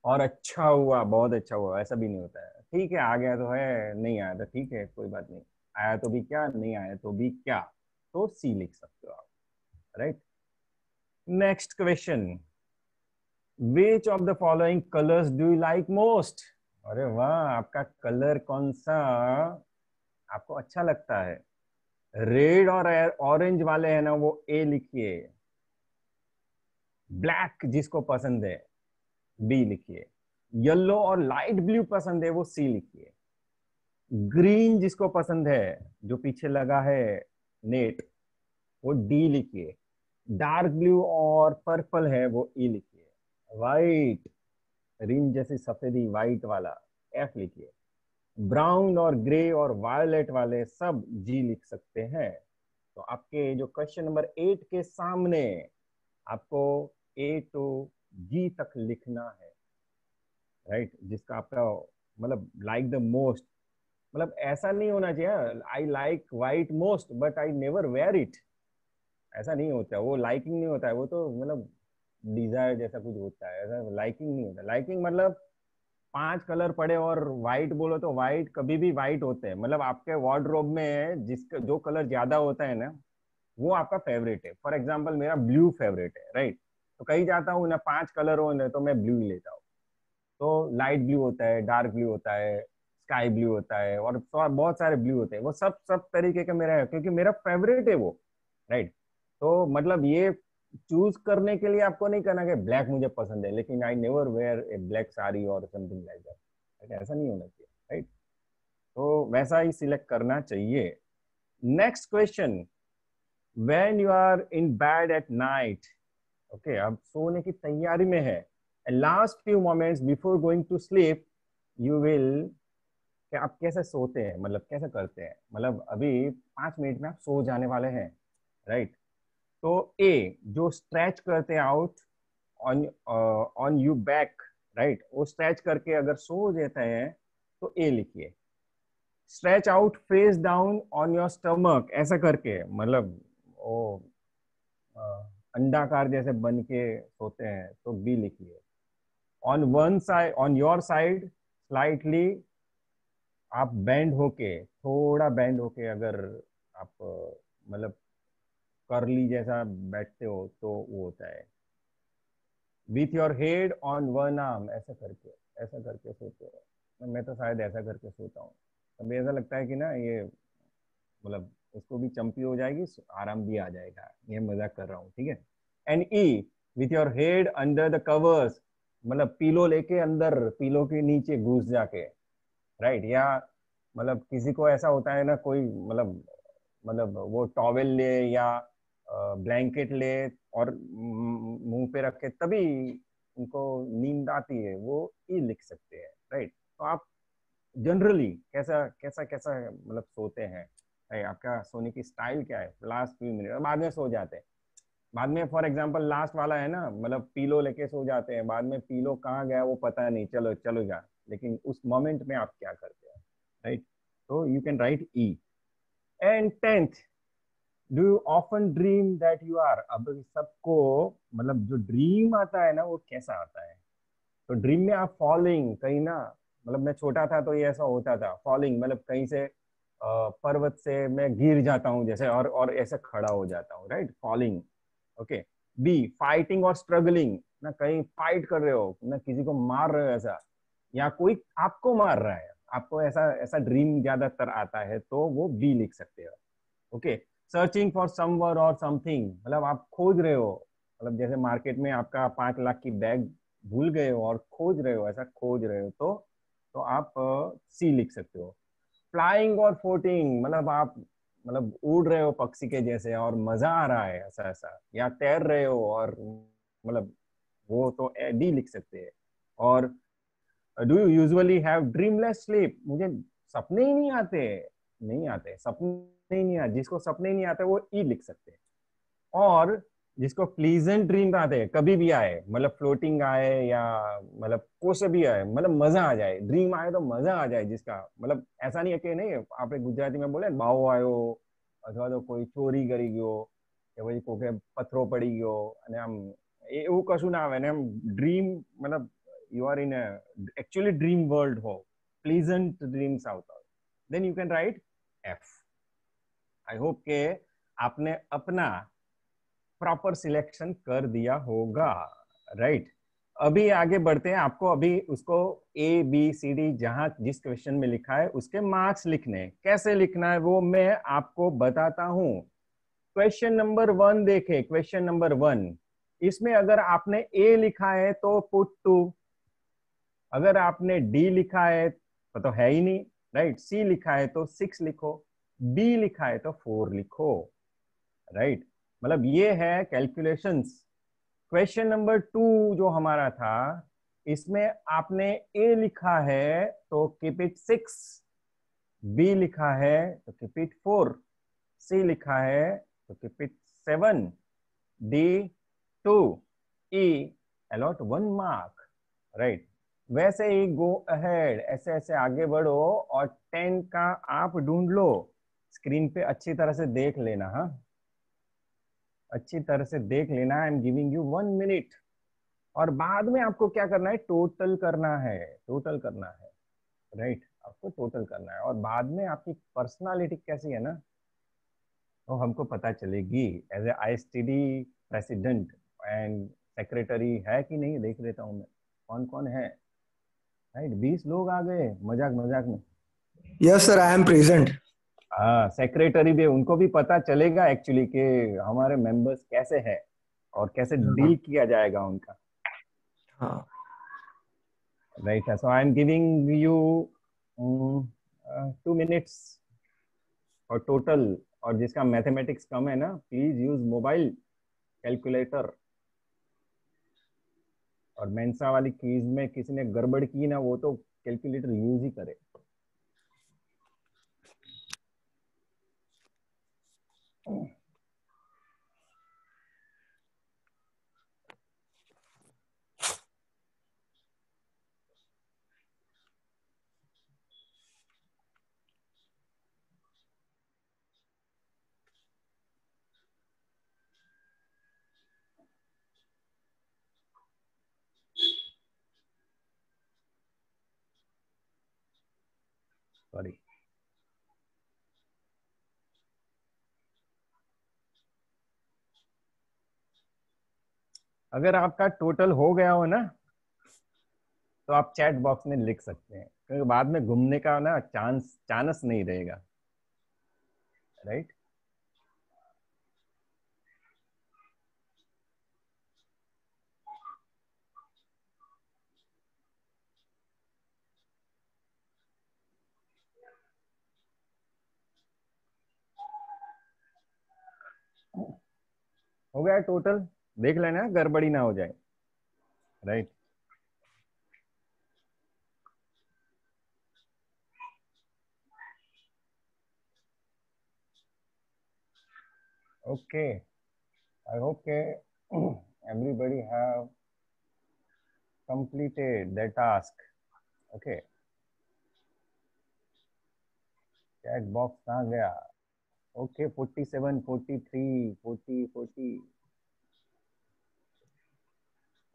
और अच्छा हुआ बहुत अच्छा हुआ ऐसा भी नहीं होता है ठीक है आ गया तो है नहीं आया तो ठीक है कोई बात नहीं आया तो भी क्या, नहीं आया तो भी क्या? तो सी लिख सकते हो आप right next question which of the following colours do you like most अरे वाह, आपका कलर कौन सा? आपको अच्छा लगता है। रेड और ऑरेंज वाले हैं ना, वो ए लिखिए। ब्लैक जिसको पसंद है बी लिखिए। येलो और लाइट ब्लू पसंद है, वो सी लिखिए। ग्रीन जिसको पसंद है, जो पीछे लगा है नेट, वो डी लिखिए। डार्क ब्लू और पर्पल है, वो ई लिखिए। वाइट रिम जैसी सफेदी वाइट वाला एफ़ लिखिए। ब्राउन और ग्रे और वायलेट वाले सब जी लिख सकते हैं। तो आपके जो क्वेश्चन नंबर एट के सामने आपको ए टू जी तक लिखना है। Right right? जिसका आपका मतलब लाइक द मोस्ट मतलब ऐसा नहीं होना चाहिए I like white most but I never wear it ऐसा नहीं होता, वो लाइकिंग नहीं होता है, वो तो मतलब डिज़ायर जैसा कुछ होता है, ऐसा लाइकिंग नहीं होता। लाइकिंग मतलब पाँच कलर पड़े और व्हाइट बोलो तो वाइट कभी भी वाइट होते हैं। मतलब आपके वार्डरोब में जिसका जो कलर ज़्यादा होता है ना, वो आपका फेवरेट है। फॉर एग्ज़ाम्पल मेरा ब्लू फेवरेट है राइट तो कहीं जाता हूँ ना, पाँच कलर हो ना तो मैं ब्लू ही लेता हूँ। तो लाइट ब्लू होता है डार्क ब्लू होता है स्काई ब्लू होता है और बहुत सारे ब्लू होते हैं। वो सब सब तरीके का मेरा है, क्योंकि मेरा फेवरेट है वो राइट तो मतलब ये चूज़ करने के लिए आपको नहीं करना कि ब्लैक मुझे पसंद है, लेकिन I never wear a black sari or something like that ऐसा नहीं होना चाहिए राइट तो वैसा ही सिलेक्ट करना चाहिए। Next question when you are in bed at night okay अब सोने की तैयारी में है last few moments before going to sleep you will कि आप कैसे सोते हैं मतलब कैसे करते हैं? मतलब अभी पाँच मिनट में आप सो जाने वाले हैं राइट तो ए जो स्ट्रेच करते हैं out on on you back right वो स्ट्रेच करके अगर सो देते हैं तो ए लिखिए। Stretch out face down on your stomach ऐसा करके मतलब वो अंडाकार जैसे बन के सोते हैं तो बी लिखिए। On one side on your side slightly आप बैंड होके, थोड़ा बैंड होके अगर आप मतलब करली जैसा बैठते हो तो वो होता है। With your head on one arm ऐसा करके ऐसा करके सोते हो। मैं तो शायद ऐसा करके सोता हूँ। तभी ऐसा लगता है कि ना, ये मतलब उसको भी चंपी हो जाएगी, आराम भी आ जाएगा। ये मज़ाक कर रहा हूँ, ठीक है? And E with your head under the covers मतलब पीलो लेके अंदर, पीलो के नीचे घुस जाके। राइट, या मतलब किसी को ऐसा होता है ना, कोई मतलब मतलब वो टॉवेल ले या ब्लैंकेट ले और मुँह पे रखे तभी उनको नींद आती है, वो ही लिख सकते हैं, राइट। तो आप जनरली कैसा कैसा कैसा मतलब सोते हैं? राइट, आपका सोने की स्टाइल क्या है? लास्ट फ्यू मिनट, बाद में सो जाते हैं। बाद में फॉर एग्ज़ाम्पल लास्ट वाला है ना मतलब पीलो लेके सो जाते हैं, बाद में पीलो कहाँ गया वो पता नहीं, चलो चलो जा। लेकिन उस मोमेंट में आप क्या करते हैं राइट तो you can write E and tenth do you often dream that you are अब सबको मतलब जो ड्रीम आता है ना, वो कैसा आता है? तो ड्रीम में आप फॉलोइंग कहीं ना मतलब मैं छोटा था तो ये ऐसा होता था फॉलोइंग मतलब कहीं से पर्वत से मैं गिर जाता हूँ जैसे, और और ऐसे खड़ा हो जाता हूँ right following okay B fighting or struggling ना कहीं फाइट कर रहे हो, ना किसी को मार रहे हो ऐसा। या कोई आपको मार रहा है, आपको ऐसा ऐसा ड्रीम ज़्यादातर आता है तो वो बी लिख सकते हो ओके सर्चिंग फॉर समवर और समथिंग मतलब आप खोज रहे हो मतलब जैसे मार्केट में आपका पाँच लाख की बैग भूल गए हो और खोज रहे हो, ऐसा खोज रहे हो तो तो आप सी लिख सकते हो। फ्लाइंग और फोटिंग मतलब आप मतलब उड़ रहे हो पक्षी के जैसे और मज़ा आ रहा है, ऐसा ऐसा, या तैर रहे हो और मतलब वो तो डी लिख सकते हैं। और do you usually have dreamless sleep मुझे सपने ही नहीं आते नहीं आते सपने ही नहीं आते जिसको सपने नहीं आते वो ई लिख सकते हैं और जिसको प्लीजेंट ड्रीम आते हैं कभी भी आए मतलब फ्लोटिंग आए या मतलब कुछ भी आए मतलब मजा आ जाए ड्रीम आए तो मजा आ जाए जिसका मतलब ऐसा नहीं है कि नहीं आप गुजराती में बोले भाव आयो अथवा तो कोई चोरी करी गयो કે પછી કોકે પથરો પડી ગયો અને આમ એ- એવું કશું ના આવે ને એમ ડ્રીમ મતલબ you are in a, actually dream world ho, pleasant dreams out then you can write f. I hope के आपने अपना प्रॉपर सिलेक्शन कर दिया होगा राइट right? अभी आगे बढ़ते हैं, आपको अभी उसको ए बी सी डी जहाँ जिस क्वेश्चन में लिखा है, उसके मार्क्स लिखने कैसे लिखना है वो मैं आपको बताता हूँ। क्वेश्चन नंबर वन देखें क्वेश्चन नंबर वन इसमें अगर आपने ए लिखा है तो पुट टू अगर आपने डी लिखा है तो, तो है ही नहीं राइट सी लिखा है तो सिक्स लिखो बी लिखा है तो फोर लिखो राइट मतलब ये है कैलकुलेशंस क्वेश्चन नंबर टू जो हमारा था इसमें आपने ए लिखा है तो कीप इट सिक्स बी लिखा है तो कीप इट फोर सी लिखा है तो keep it seven D two E allot one mark right वैसे ही गो अहेड ऐसे ऐसे आगे बढ़ो और टेन का आप ढूंढ लो। स्क्रीन पे अच्छी तरह से देख लेना हाँ। अच्छी तरह से देख लेना। I am giving you one minute और बाद में आपको क्या करना है? टोटल करना है टोटल करना है। Right right? आपको टोटल करना है। और बाद में आपकी पर्सनालिटी कैसी है ना? तो हमको पता चलेगी। As A I S T D president and secretary है कि नहीं? देख लेता हूँ मैं। कौन कौन है? राइट बीस लोग आ गए मज़ाक मज़ाक में। Yes, sir, I am present. हाँ सेक्रेटरी भी उनको भी पता चलेगा एक्चुअली कि हमारे मेंबर्स कैसे हैं और कैसे डील किया जाएगा उनका। हाँ। Right so I am giving you two minutes और टोटल और जिसका मैथमेटिक्स कम है ना प्लीज़ यूज़ मोबाइल कैलकुलेटर और मेंसा वाली क्वीज में किसी ने गड़बड़ की ना, वो तो कैलकुलेटर यूज़ ही करे। सॉरी अगर आपका टोटल हो गया हो ना तो आप चैट बॉक्स में लिख सकते हैं। क्योंकि बाद में घूमने का ना चांस चांस नहीं रहेगा। राइट हो गया टोटल देख लेना, गड़बड़ी ना हो जाए। Right right. Okay I hope के everybody have completed the task okay chat box कहाँ गया? Okay forty seven forty three forty forty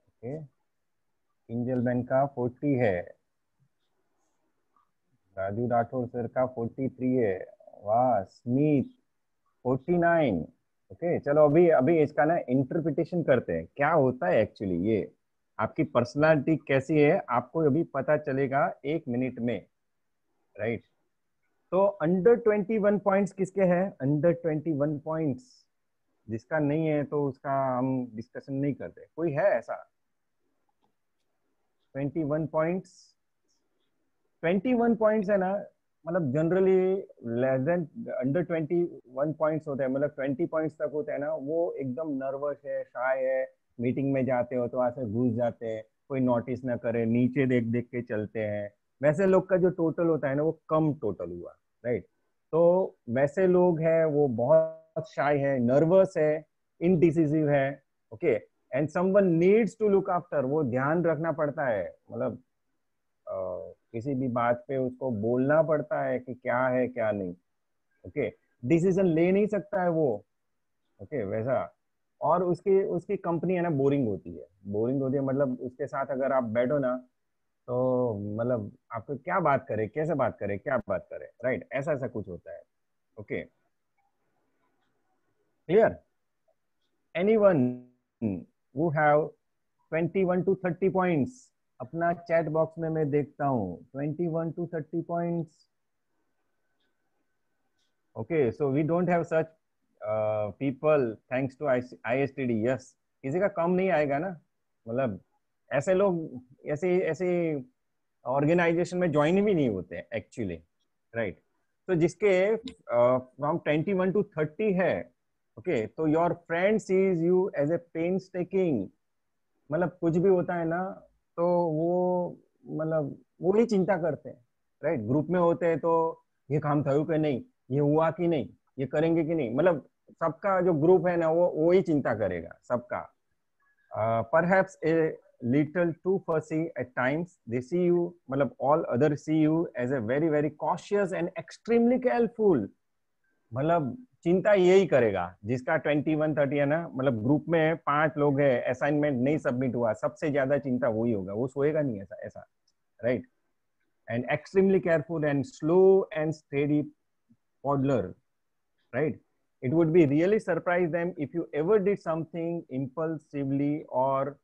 okay Kinjal ben का फोर्टी है. राजू राठौर सर का फोर्टी थ्री है. वाह स्मिथ फोर्टी नाइन ओके चलो अभी अभी इसका ना इंटरप्रिटेशन करते हैं। क्या होता है एक्चुअली ये? आपकी पर्सनालिटी कैसी है? आपको अभी पता चलेगा एक मिनट में। Right right? तो अंडर ट्वेंटी वन पॉइंट्स किसके हैं? अंडर ट्वेंटी वन पॉइंट्स जिसका नहीं है तो उसका हम डिस्कशन नहीं करते। कोई है ऐसा? Twenty one points twenty one points है ना? मतलब generally less than under twenty one points होते हैं। मतलब ट्वेंटी पॉइंट्स तक होते हैं ना, वो एकदम नर्वस है शाय है। मीटिंग में जाते हो तो ऐसे घुस जाते हैं। कोई नोटिस ना करे, नीचे देख देख के चलते हैं। वैसे लोग का जो टोटल होता है ना, वो कम टोटल हुआ। राइट तो वैसे लोग हैं, वो बहुत शाय है नर्वस है इनडिसिसिव है okay and someone needs to look after वो ध्यान रखना पड़ता है। मतलब किसी भी बात पे उसको बोलना पड़ता है कि क्या है, क्या नहीं ओके डिसीज़न ले नहीं सकता है वो ओके वैसा। और उसकी उसकी कंपनी है ना बोरिंग होती है। बोरिंग होती है मतलब उसके साथ अगर आप बैठो ना तो मतलब आपको क्या बात करे कैसे बात करे क्या बात करे? राइट ऐसा ऐसा कुछ होता है। Okay clear anyone who have 21 to 30 points अपना चैट बॉक्स में मैं देखता हूँ। 21 to 30 points okay so we don't have such uh, people thanks to ISTD yes किसी का कम नहीं आएगा ना? मतलब ऐसे लोग, ऐसे ऐसे ऑर्गेनाइजेशन में ज्वाइन भी नहीं होते एक्चुअली राइट तो जिसके from twenty one to thirty है ओके तो your friend sees you as a painstaking मतलब कुछ भी होता है ना तो वो मतलब वो ही चिंता करते हैं राइट ग्रुप में होते हैं तो ये काम थयु कि नहीं, ये हुआ कि नहीं, ये करेंगे कि नहीं? मतलब सबका जो ग्रुप है ना, वो वो ही चिंता करेगा, सबका। Perhaps little too fussy at times they see you matlab all others see you as a very very cautious and extremely careful मतलब चिंता यही करेगा जिसका ट्वेंटी वन थर्टी है ना मतलब ग्रुप में पाँच लोग है असाइनमेंट नहीं सबमिट हुआ सबसे ज़्यादा चिंता वही होगा वो सोएगा नहीं ऐसा ऐसा right and extremely careful and slow and steady plodder right it would be really surprise them if you ever did something impulsively or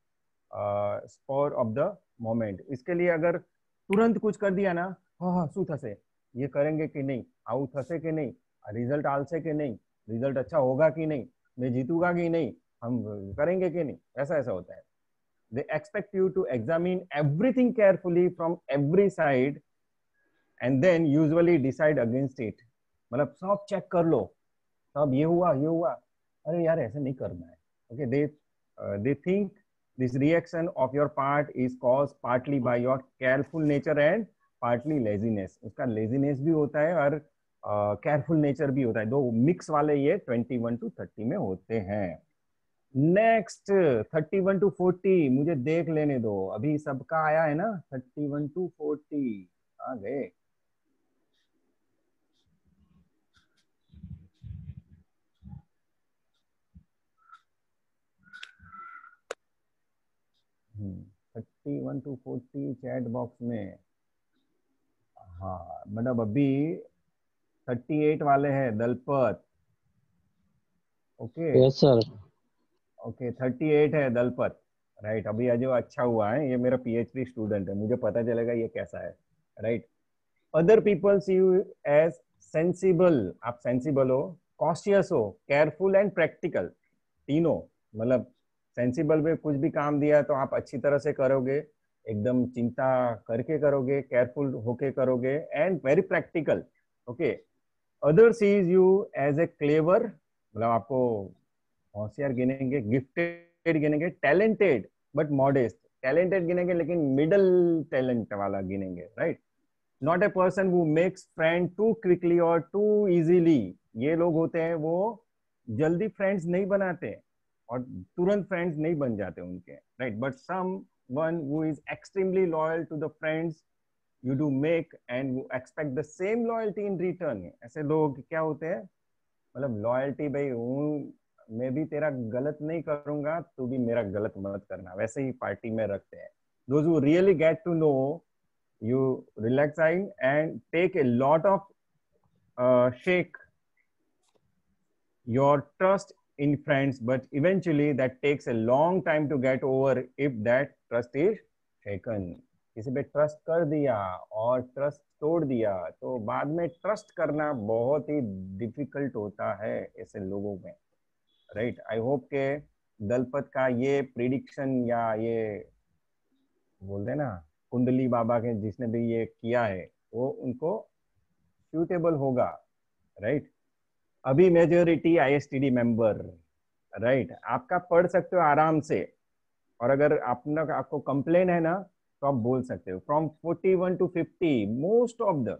spur of the moment इसके लिए अगर तुरंत कुछ कर दिया ना हाँ हाँ थसे। ये करेंगे कि नहीं? आउ थसे कि नहीं? रिज़ल्ट आलसे कि नहीं? रिज़ल्ट अच्छा होगा कि नहीं? मैं जीतूँगा कि नहीं? हम करेंगे कि नहीं? ऐसा ऐसा होता है। They expect you to examine everything carefully from every side and then usually decide against it मतलब सब चेक कर लो। सब ये हुआ ये हुआ। अरे यार, ऐसे नहीं करना है। Okay they they think this reaction of your part is caused partly by your careful nature and partly laziness उसका laziness भी होता है और केयरफुल uh, नेचर भी होता है दो मिक्स वाले ये 21 टू 30 में होते हैं नेक्स्ट 31 टू 40 मुझे देख लेने दो अभी सबका आया है ना 31 टू 40 आ गए thirty one to forty chat box में। हाँ मतलब अभी थर्टी एट वाले हैं Dalpat. Okay? Yes sir okay thirty eight है दलपत। राइट अभी आज अच्छा हुआ है ये मेरा पीएचडी स्टूडेंट है मुझे पता चलेगा ये कैसा है। Right other people see you as sensible आप सेंसिबल हो कॉशियस हो केयरफुल एंड प्रैक्टिकल तीनों मतलब सेंसिबल में कुछ भी काम दिया तो आप अच्छी तरह से करोगे, एकदम चिंता करके करोगे केयरफुल होके करोगे and very practical okay other sees you as a clever मतलब आपको होशियार गिनेंगे गिफ्टेड गिनेंगे टैलेंटेड बट मॉडेस्ट टैलेंटेड गिनेंगे, लेकिन मिडल टैलेंट वाला गिनेंगे राइट नॉट ए पर्सन वो मेक्स फ्रेंड टू क्विकली और टू इजीली ये लोग होते हैं, वो जल्दी फ्रेंड्स नहीं बनाते और तुरंत फ्रेंड्स नहीं बन जाते उनके right but someone who is extremely loyal to the friends you do make and expect the same loyalty in return ऐसे लोग क्या होते हैं? मतलब लॉयल्टी भाई हूँ मैं भी तेरा गलत नहीं करूँगा तू भी मेरा गलत मत करना। वैसे ही पार्टी में रखते हैं। Those who really get to know you relax and take a lot of uh, shake your trust in friends, but eventually that takes a long time to get over if that trust is shaken. किसी पे trust कर दिया और trust तोड़ दिया तो बाद में ट्रस्ट करना बहुत ही डिफ़िकल्ट होता है ऐसे लोगों में राइट आई होप के दलपत का ये प्रिडिक्शन या ये बोलते ना, कुंडली बाबा के जिसने भी ये किया है, वो उनको सूटेबल होगा राइट अभी मेजोरिटी आईएसटीडी मेंबर राइट आपका पढ़ सकते हो आराम से। और अगर अपना आपको कंप्लेन है ना तो आप बोल सकते हो। From 41 to 50 most of the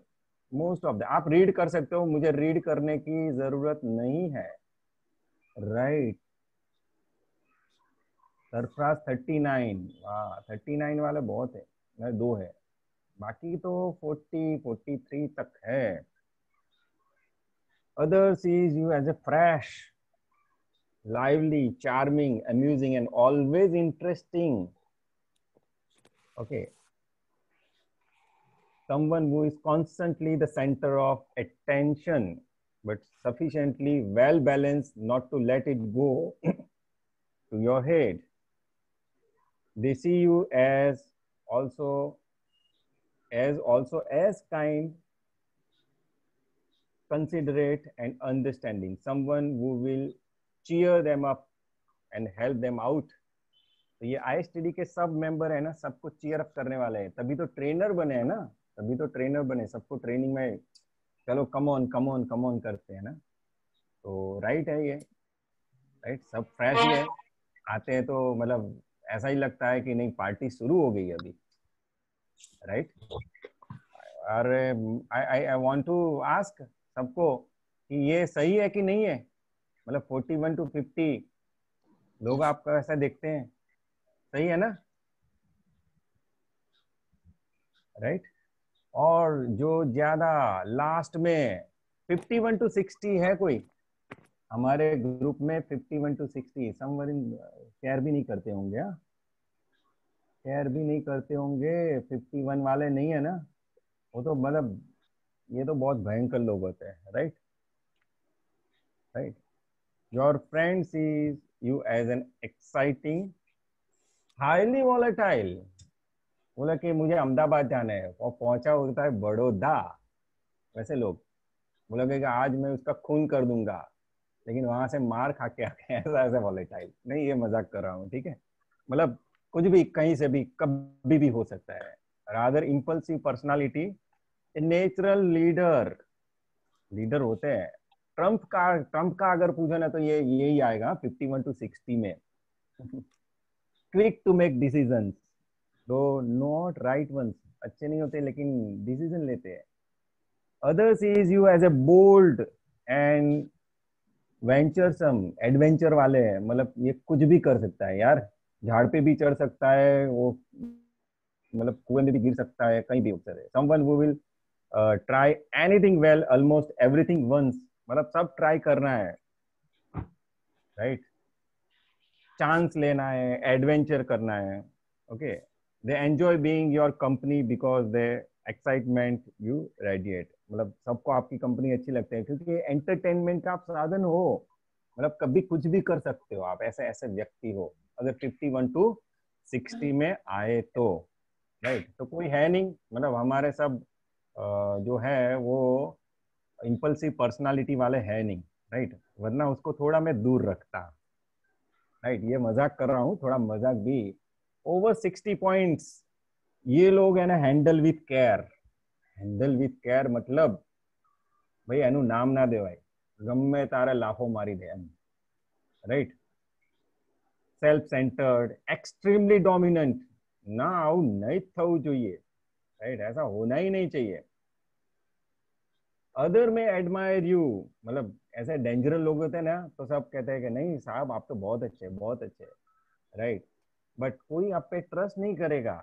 most of the आप रीड कर सकते हो। मुझे रीड करने की ज़रूरत नहीं है। राइट सरफराज 39 वाह 39 वाले बहुत है। दो है। बाकी तो 40 43 तक है। Other sees you as a fresh, lively, charming, amusing, and always interesting. Okay. Someone who is constantly the center of attention, but sufficiently well balanced not to let it go [clears throat] to your head. They see you as also as also as kind considerate and understanding, someone who will cheer them up and help them out. तो ये आई के सब member है ना, सबको cheer up करने वाले हैं। तभी तो ट्रेनर बने हैं ना। तभी तो ट्रेनर बने, सबको ट्रेनिंग में चलो come on come on come on करते हैं ना। तो राइट है ये। राइट सब फ्रेश है आते हैं तो मतलब ऐसा ही लगता है कि नहीं पार्टी शुरू हो गई अभी। राइट और I I want to ask सबको कि ये सही है कि नहीं है? मतलब फोर्टी वन टू फिफ्टी लोग आपका ऐसा देखते हैं। सही है ना? Right right? और जो ज़्यादा लास्ट में फिफ्टी वन टू सिक्सटी है कोई? हमारे ग्रुप में fifty one to sixty somewhere in care भी नहीं करते होंगे हाँ? केयर भी नहीं करते होंगे फिफ्टी वन वाले नहीं है ना? वो तो मतलब ये तो बहुत भयंकर लोग होते हैं right right your friend sees you as an exciting highly volatile बोला कि मुझे अहमदाबाद जाना है और पहुँचा होता है बड़ौदा। वैसे लोग, बोला कि आज मैं उसका खून कर दूँगा, लेकिन वहाँ से मार खा के आके [laughs] ऐसा ऐसा वॉलेटाइल नहीं, ये मज़ाक कर रहा हूँ, ठीक है? मतलब कुछ भी, कहीं से भी, कभी भी हो सकता है। Rather impulsive personality natural leader leader होते हैं। ट्रंप का ट्रंप का अगर पूछो ना तो ये, यही आएगा 51 टू 60 में। Quick to make decision though not right ones अच्छे नहीं होते, लेकिन डिसीज़न लेते हैं। Others is you as a bold and venturesome adventure वाले हैं। मतलब ये कुछ भी कर सकता है यार। झाड़ पे भी चढ़ सकता है, वो मतलब कुएँ में भी गिर सकता है, कहीं भी हो सकता है। समवन वो will try anything well almost everything once मतलब सब ट्राई करना है। Right right? चांस लेना है एडवेंचर करना है। Okay they enjoy being your company because they excitement you radiate मतलब सबको आपकी कंपनी अच्छी लगती है। क्योंकि एंटरटेनमेंट का आप साधन हो। मतलब कभी कुछ भी कर सकते हो आप, ऐसे ऐसे व्यक्ति हो। अगर 51 टू 60 में आए तो। Right right? तो कोई है नहीं। मतलब हमारे सब जो है वो इम्पल्सिव पर्सनालिटी वाले है नहीं राइट वरना उसको थोड़ा मैं दूर रखता राइट ये मजाक कर रहा हूँ थोड़ा मजाक भी ओवर सिक्सटी पॉइंट्स ये लोग है ना handle with care handle with care मतलब भाई એનું નામ ના દેવાય ગમે તારે લાફો મારી દે એમ right self centred extremely dominant ના આવું નહીં થવું જોઈએ राइट ऐसा होना ही नहीं चाहिए। अदर में एडमायर यू मतलब ऐसे डेंजरस लोग होते हैं ना तो सब कहते हैं कि नहीं साहब आप तो बहुत अच्छे बहुत अच्छे राइट बट कोई आप पे ट्रस्ट नहीं करेगा।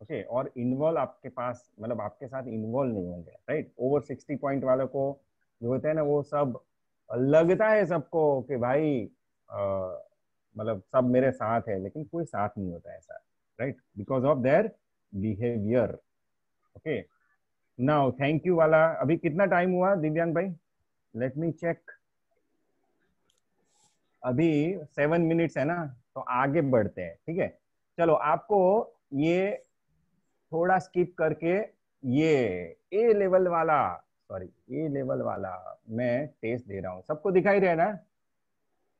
ओके okay, और इन्वॉल्व आपके पास मतलब आपके साथ इन्वॉल्व नहीं होंगे। राइट ओवर सिक्सटी पॉइंट वालों को जो होते हैं ना वो सब लगता है सबको कि भाई मतलब सब मेरे साथ है लेकिन कोई साथ नहीं होता ऐसा। Right because of their behaviour okay now thank you वाला अभी कितना टाइम हुआ, दिव्यांग भाई? लेट मी चेक अभी सेवन मिनट्स है ना तो आगे बढ़ते हैं, ठीक है? चलो, आपको ये थोड़ा स्किप करके ये ए लेवल वाला सॉरी ए लेवल वाला मैं टेस्ट दे रहा हूँ। सबको दिखाई दे रहा है ना?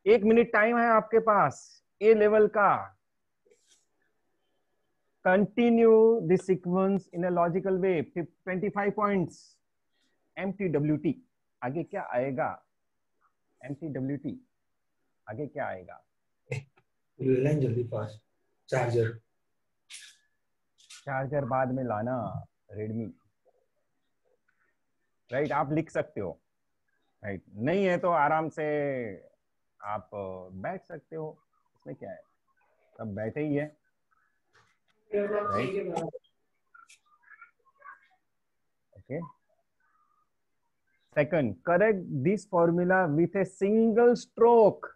एक मिनट टाइम है आपके पास ए लेवल का। Continue the sequence in a logical way. 25 points. Mtwt आगे क्या आएगा? Mtwt आगे क्या आएगा? लाइन जल्दी पास। चार्जर। चार्जर बाद में लाना रेडमी राइट आप लिख सकते हो। राइट नहीं है तो आराम से आप बैठ सकते हो। इसमें क्या है? सब बैठे ही है। Right? Okay. Second, correct this formula with a single stroke.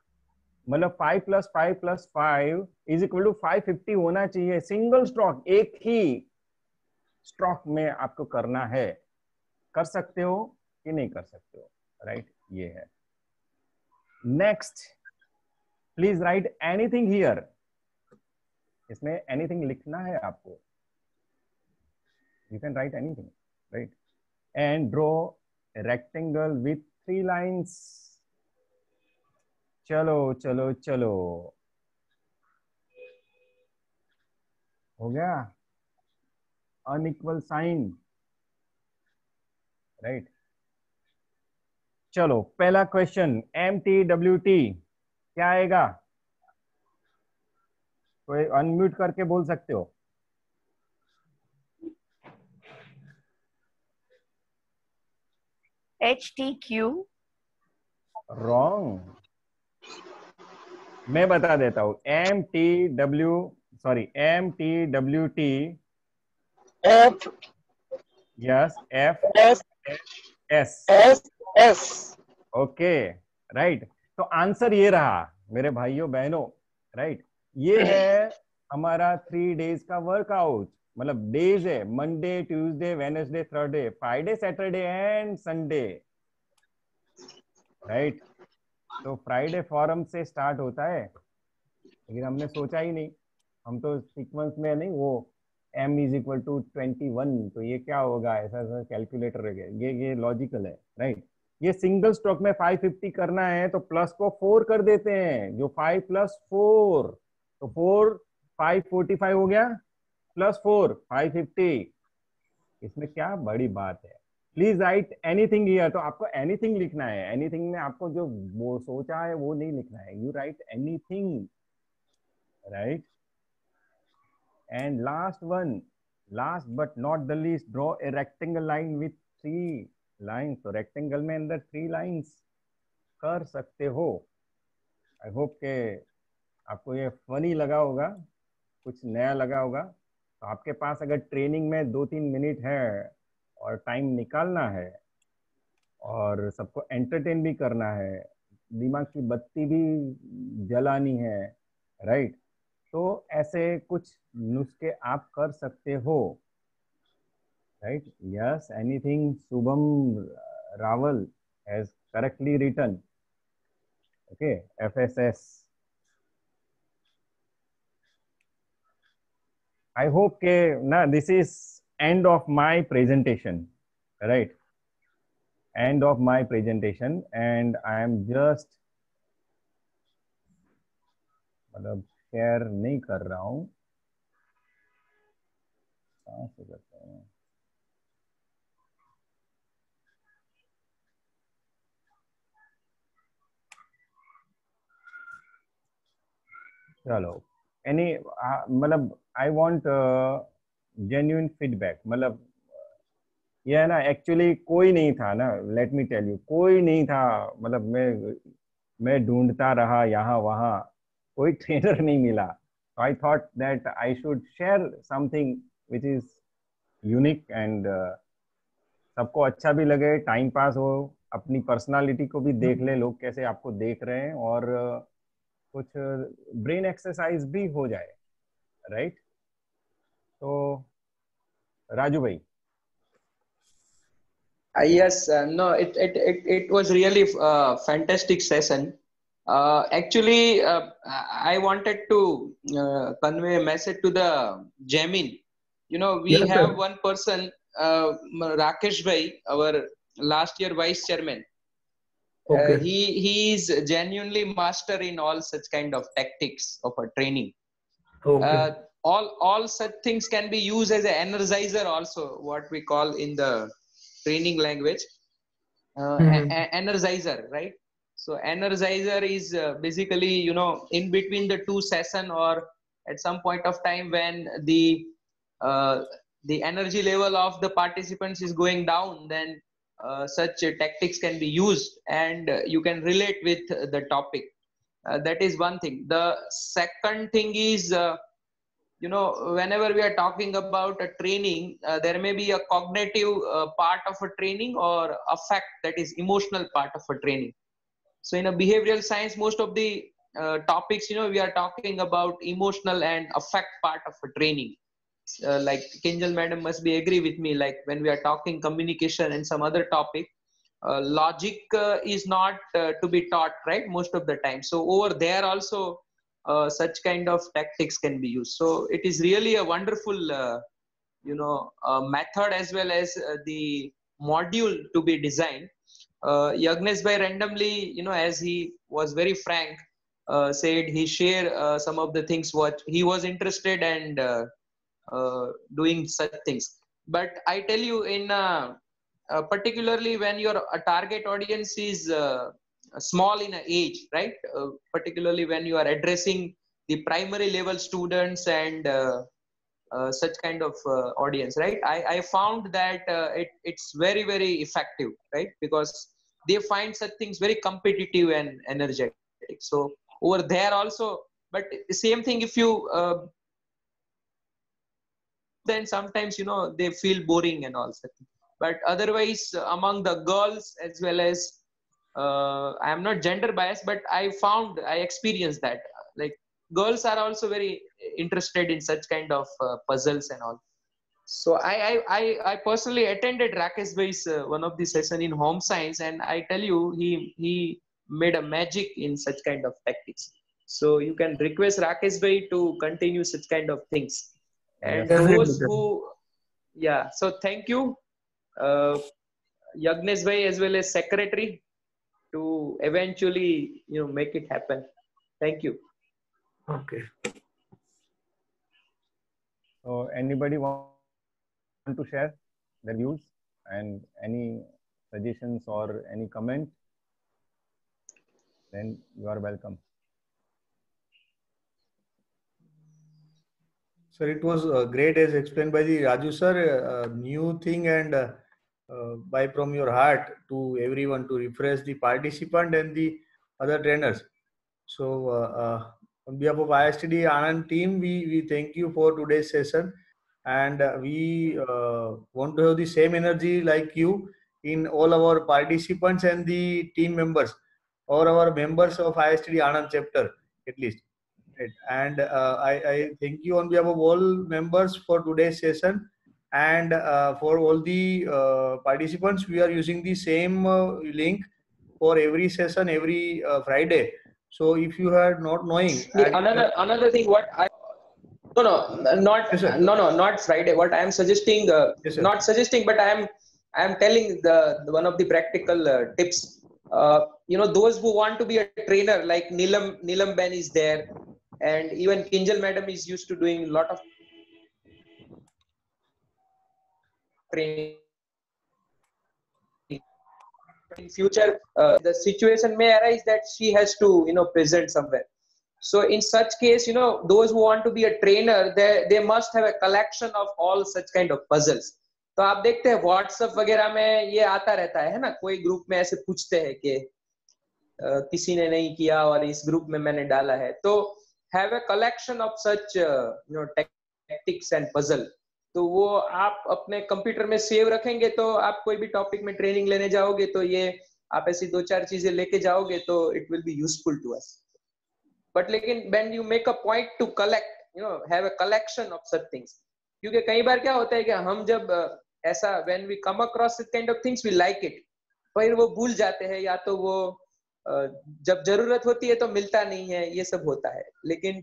मतलब five plus five plus five is equal to five fifty होना चाहिए। सिंगल स्ट्रोक एक ही स्ट्रोक में आपको करना है। कर सकते हो कि नहीं कर सकते हो? Right right? ये है। Next please right anything here इसमें एनीथिंग लिखना है आपको। You can write anything right and draw rectangle with three lines चलो चलो चलो। हो गया? अनइक्वल साइन राइट चलो, पहला question M T W T क्या आएगा? कोई अनम्यूट करके बोल सकते हो। एच टी क्यू रॉन्ग मैं बता देता हूँ। M T W sorry M T W T F yes F S. S S S okay right तो आंसर ये रहा मेरे भाइयों बहनों राइट ये है हमारा थ्री डेज़ का वर्कआउट मतलब डेज़ है Monday Tuesday Wednesday Thursday Friday Saturday and Sunday right तो फ्राइडे फॉरम से स्टार्ट होता है। लेकिन हमने सोचा ही नहीं। हम तो सीक्वेंस में नहीं, वो M is equal to twenty one तो ये क्या होगा? ऐसा ऐसा कैलकुलेटर है। ये ये लॉजिकल है राइट ये सिंगल स्ट्रोक में 550 करना है तो प्लस को फोर कर देते हैं। जो फाइव प्लस फोर तो फोर, फाइव फोर्टी फाइव हो गया, प्लस फोर, फाइव फिफ्टी। इसमें क्या बड़ी बात है। प्लीज़ राइट एनीथिंग हियर तो आपको एनीथिंग लिखना है। एनीथिंग में आपको जो वो सोचा है, वो नहीं लिखना है। You write anything right and last one last but not the least draw a rectangle line with three lines. तो रेक्टेंगल में अंदर थ्री लाइन्स कर सकते हो। आई होप के आपको ये फनी लगा होगा, कुछ नया लगा होगा तो आपके पास अगर ट्रेनिंग में दो तीन मिनट है और टाइम निकालना है और सबको एंटरटेन भी करना है, दिमाग की बत्ती भी जलानी है राइट तो ऐसे कुछ नुस्खे आप कर सकते हो right yes anything Shubham Rawal has correctly return okay F S S I hope के ना this is end of my presentation right end of my presentation and I am just मतलब शेयर नहीं कर रहा हूं कहाँ से करते हैं चलो एनी मतलब आई वांट जेन्यून फीडबैक मतलब ये है ना एक्चुअली कोई नहीं था ना लेट मी टेल यू कोई नहीं था मतलब मैं मैं ढूंढता रहा यहाँ वहाँ कोई [laughs] ट्रेनर नहीं मिला। I thought that i should share something which is unique and uh, सबको अच्छा भी लगे टाइम पास हो अपनी पर्सनालिटी को भी देख ले लोग कैसे आपको देख रहे हैं और uh, कुछ ब्रेन एक्सरसाइज भी हो जाए राइट तो राजू भाई। Yes no it it it it was really fantastic session actually I wanted to convey message to the जेमिन you know we have one person Rakesh भाई our last year vice chairman Uh, he he is genuinely master in all such kind of tactics of a training. Okay. Uh, all all such things can be used as an energizer also, what we call in the training language, uh, Mhm. a- energizer, right? So energizer is uh, basically you know in between the two session or at some point of time when the uh, the energy level of the participants is going down, then such uh, tactics can be used and uh, you can relate with the topic. Uh, that is one thing. The second thing is. Uh, you know whenever we are talking about a training uh, there may be a cognitive uh, part of a training or a fact that is emotional part of a training so in a behavioral science most of the uh, topics, you know, we are talking about emotional and affect part of a training. Uh, like Kinjal madam must be agree with me. Like when we are talking communication and some other topic, uh, logic uh, is not uh, to be taught, right? Most of the time. So over there also, uh, such kind of tactics can be used. So it is really a wonderful, you know, method as well as the module to be designed. Uh, by randomly, you know, as he was very frank, said he share some of the things what he was interested and doing such things. But I tell you, in uh, uh, particularly when your target audience is uh, small in age, right? Uh, particularly when you are addressing the primary level students and uh, uh, such kind of uh, audience, right? I, I found that uh, it, it's very, very effective, right? Because they find such things very competitive and energetic. So over there also, but same thing if you uh, then sometimes you know they feel boring and all such but otherwise among the girls as well as uh, i am not gender biased but i found i experienced that. Like girls are also very interested in such kind of uh, puzzles and all. So I, I i i personally attended rakesh bhai's uh, one of the session in home science and i tell you he he made a magic in such kind of tactics. So you can request rakesh bhai to continue such kind of things and Definitely, those who yeah so thank you uh, Yagnesh bhai as well as secretary to eventually you know make it happen thank you Okay. So anybody want to share their views and any suggestions or any comment? Then you are welcome. Sir, it was uh, great as explained by the Raju sir. Uh, new thing and uh, uh, by from your heart to everyone to refresh the participant and the other trainers. So, uh, uh, on behalf of ISTD Anand team, we, we thank you for today's session, and we want to have the same energy like you in all our participants and the team members, or our members of ISTD Anand chapter at least. And uh, I, I thank you on behalf of all members for today's session. And uh, for all the uh, participants, we are using the same uh, link for every session every uh, Friday. So if you are not knowing, another another thing what i no no not Yes, no no not friday. What i am suggesting uh, Yes, not suggesting but i am i am telling the, the one of the practical uh, tips. Uh, you know those who want to be a trainer like nilam nilam ben is there and even kinjal madam is used to doing a lot of in future uh, the situation may arise that she has to you know present somewhere so in such case you know those who want to be a trainer they they must have a collection of all such kind of puzzles तो आप देखते हैं WhatsApp वगैरह में ये आता रहता है ना कोई ग्रुप में ऐसे पूछते हैं कि अ, किसी ने नहीं किया और इस ग्रुप में मैंने डाला है तो have a collection of such you know tactics and puzzle तो वो आप अपने कंप्यूटर में सेव रखेंगे तो आप कोई भी टॉपिक में ट्रेनिंग लेने जाओगे तो ये आप ऐसी दो चार चीज़ें लेके जाओगे तो it will be useful to us but लेकिन when you make a point to collect you know have a collection of such things क्योंकि कई बार क्या होता है कि हम जब ऐसा when we come across kind of things we like it फिर वो भूल जाते हैं या तो वो जब ज़रूरत होती है तो मिलता नहीं है ये सब होता है। लेकिन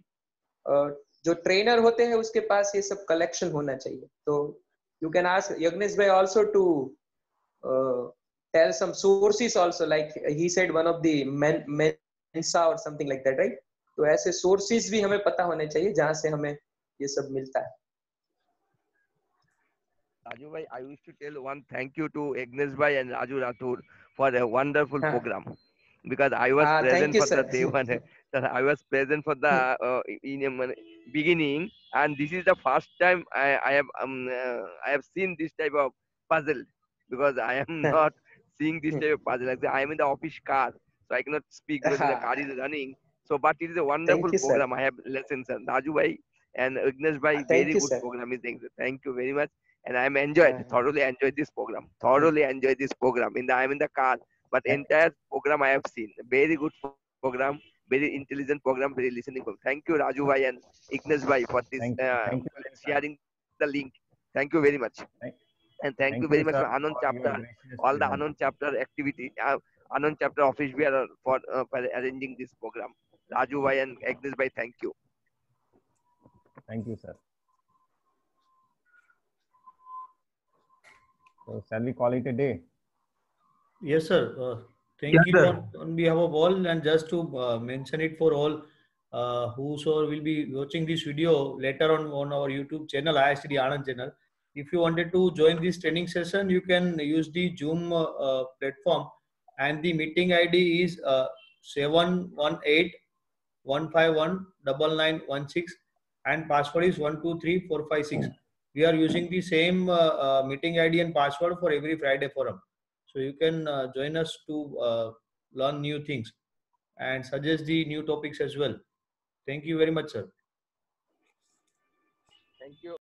जो ट्रेनर होते हैं उसके पास ये सब कलेक्शन होना चाहिए। तो यू कैन आस्क यग्नेश भाई also to tell some sources also like he said one of the Mensa और समथिंग लाइक दैट राइट तो ऐसे सोर्सेस भी हमें पता होने चाहिए जहाँ से हमें ये सब मिलता है। राजू भाई I wish to tell one thank you to Agnesh भाई and Raju Rathore for a wonderful programme because I was Ah, thank present you, for the day one. [laughs] sir, I was present for the uh, in beginning, and this is the first time I, I have um, uh, I have seen this type of puzzle because I am [laughs] not seeing this type of puzzle. Like I am in the office car, so I cannot speak because the [laughs] car is running. So, but it is a wonderful you, sir. program. I have listened, sir. Raju bhai and Agnes bhai, thank very you, good sir. program. Thank you very much and I'm enjoyed Uh-huh. thoroughly enjoyed this program. Thoroughly enjoyed this program. In the I'm in the car, but entire program I have seen. Very good program. very intelligent program, very listening program. Thank you, Raju Bhai and Ignesh Bhai for this Thank uh, Thank you sharing the link. Thank you very much. Thank- and thank, you very you, much sir, for Anand chapter, all the. Anand chapter activity, uh, Anand chapter office bearer for, uh, for arranging this program. Raju Bhai and Ignesh Bhai, thank you. Thank you, sir. So shall we call it a day? Yes, sir. Uh, thank Yes, you sir. on, on behalf of all, and just to uh, mention it for all uh, whosoever will be watching this video later on on our YouTube channel, ISTD Anand channel. If you wanted to join this training session, you can use the Zoom uh, uh, platform, and the meeting ID is uh, seven one eight one five one double nine one six, and password is one two three four five six. We are using the same uh, uh, meeting ID and password for every Friday forum. So you can uh, join us to uh, learn new things and suggest the new topics as well. Thank you very much, sir. Thank you.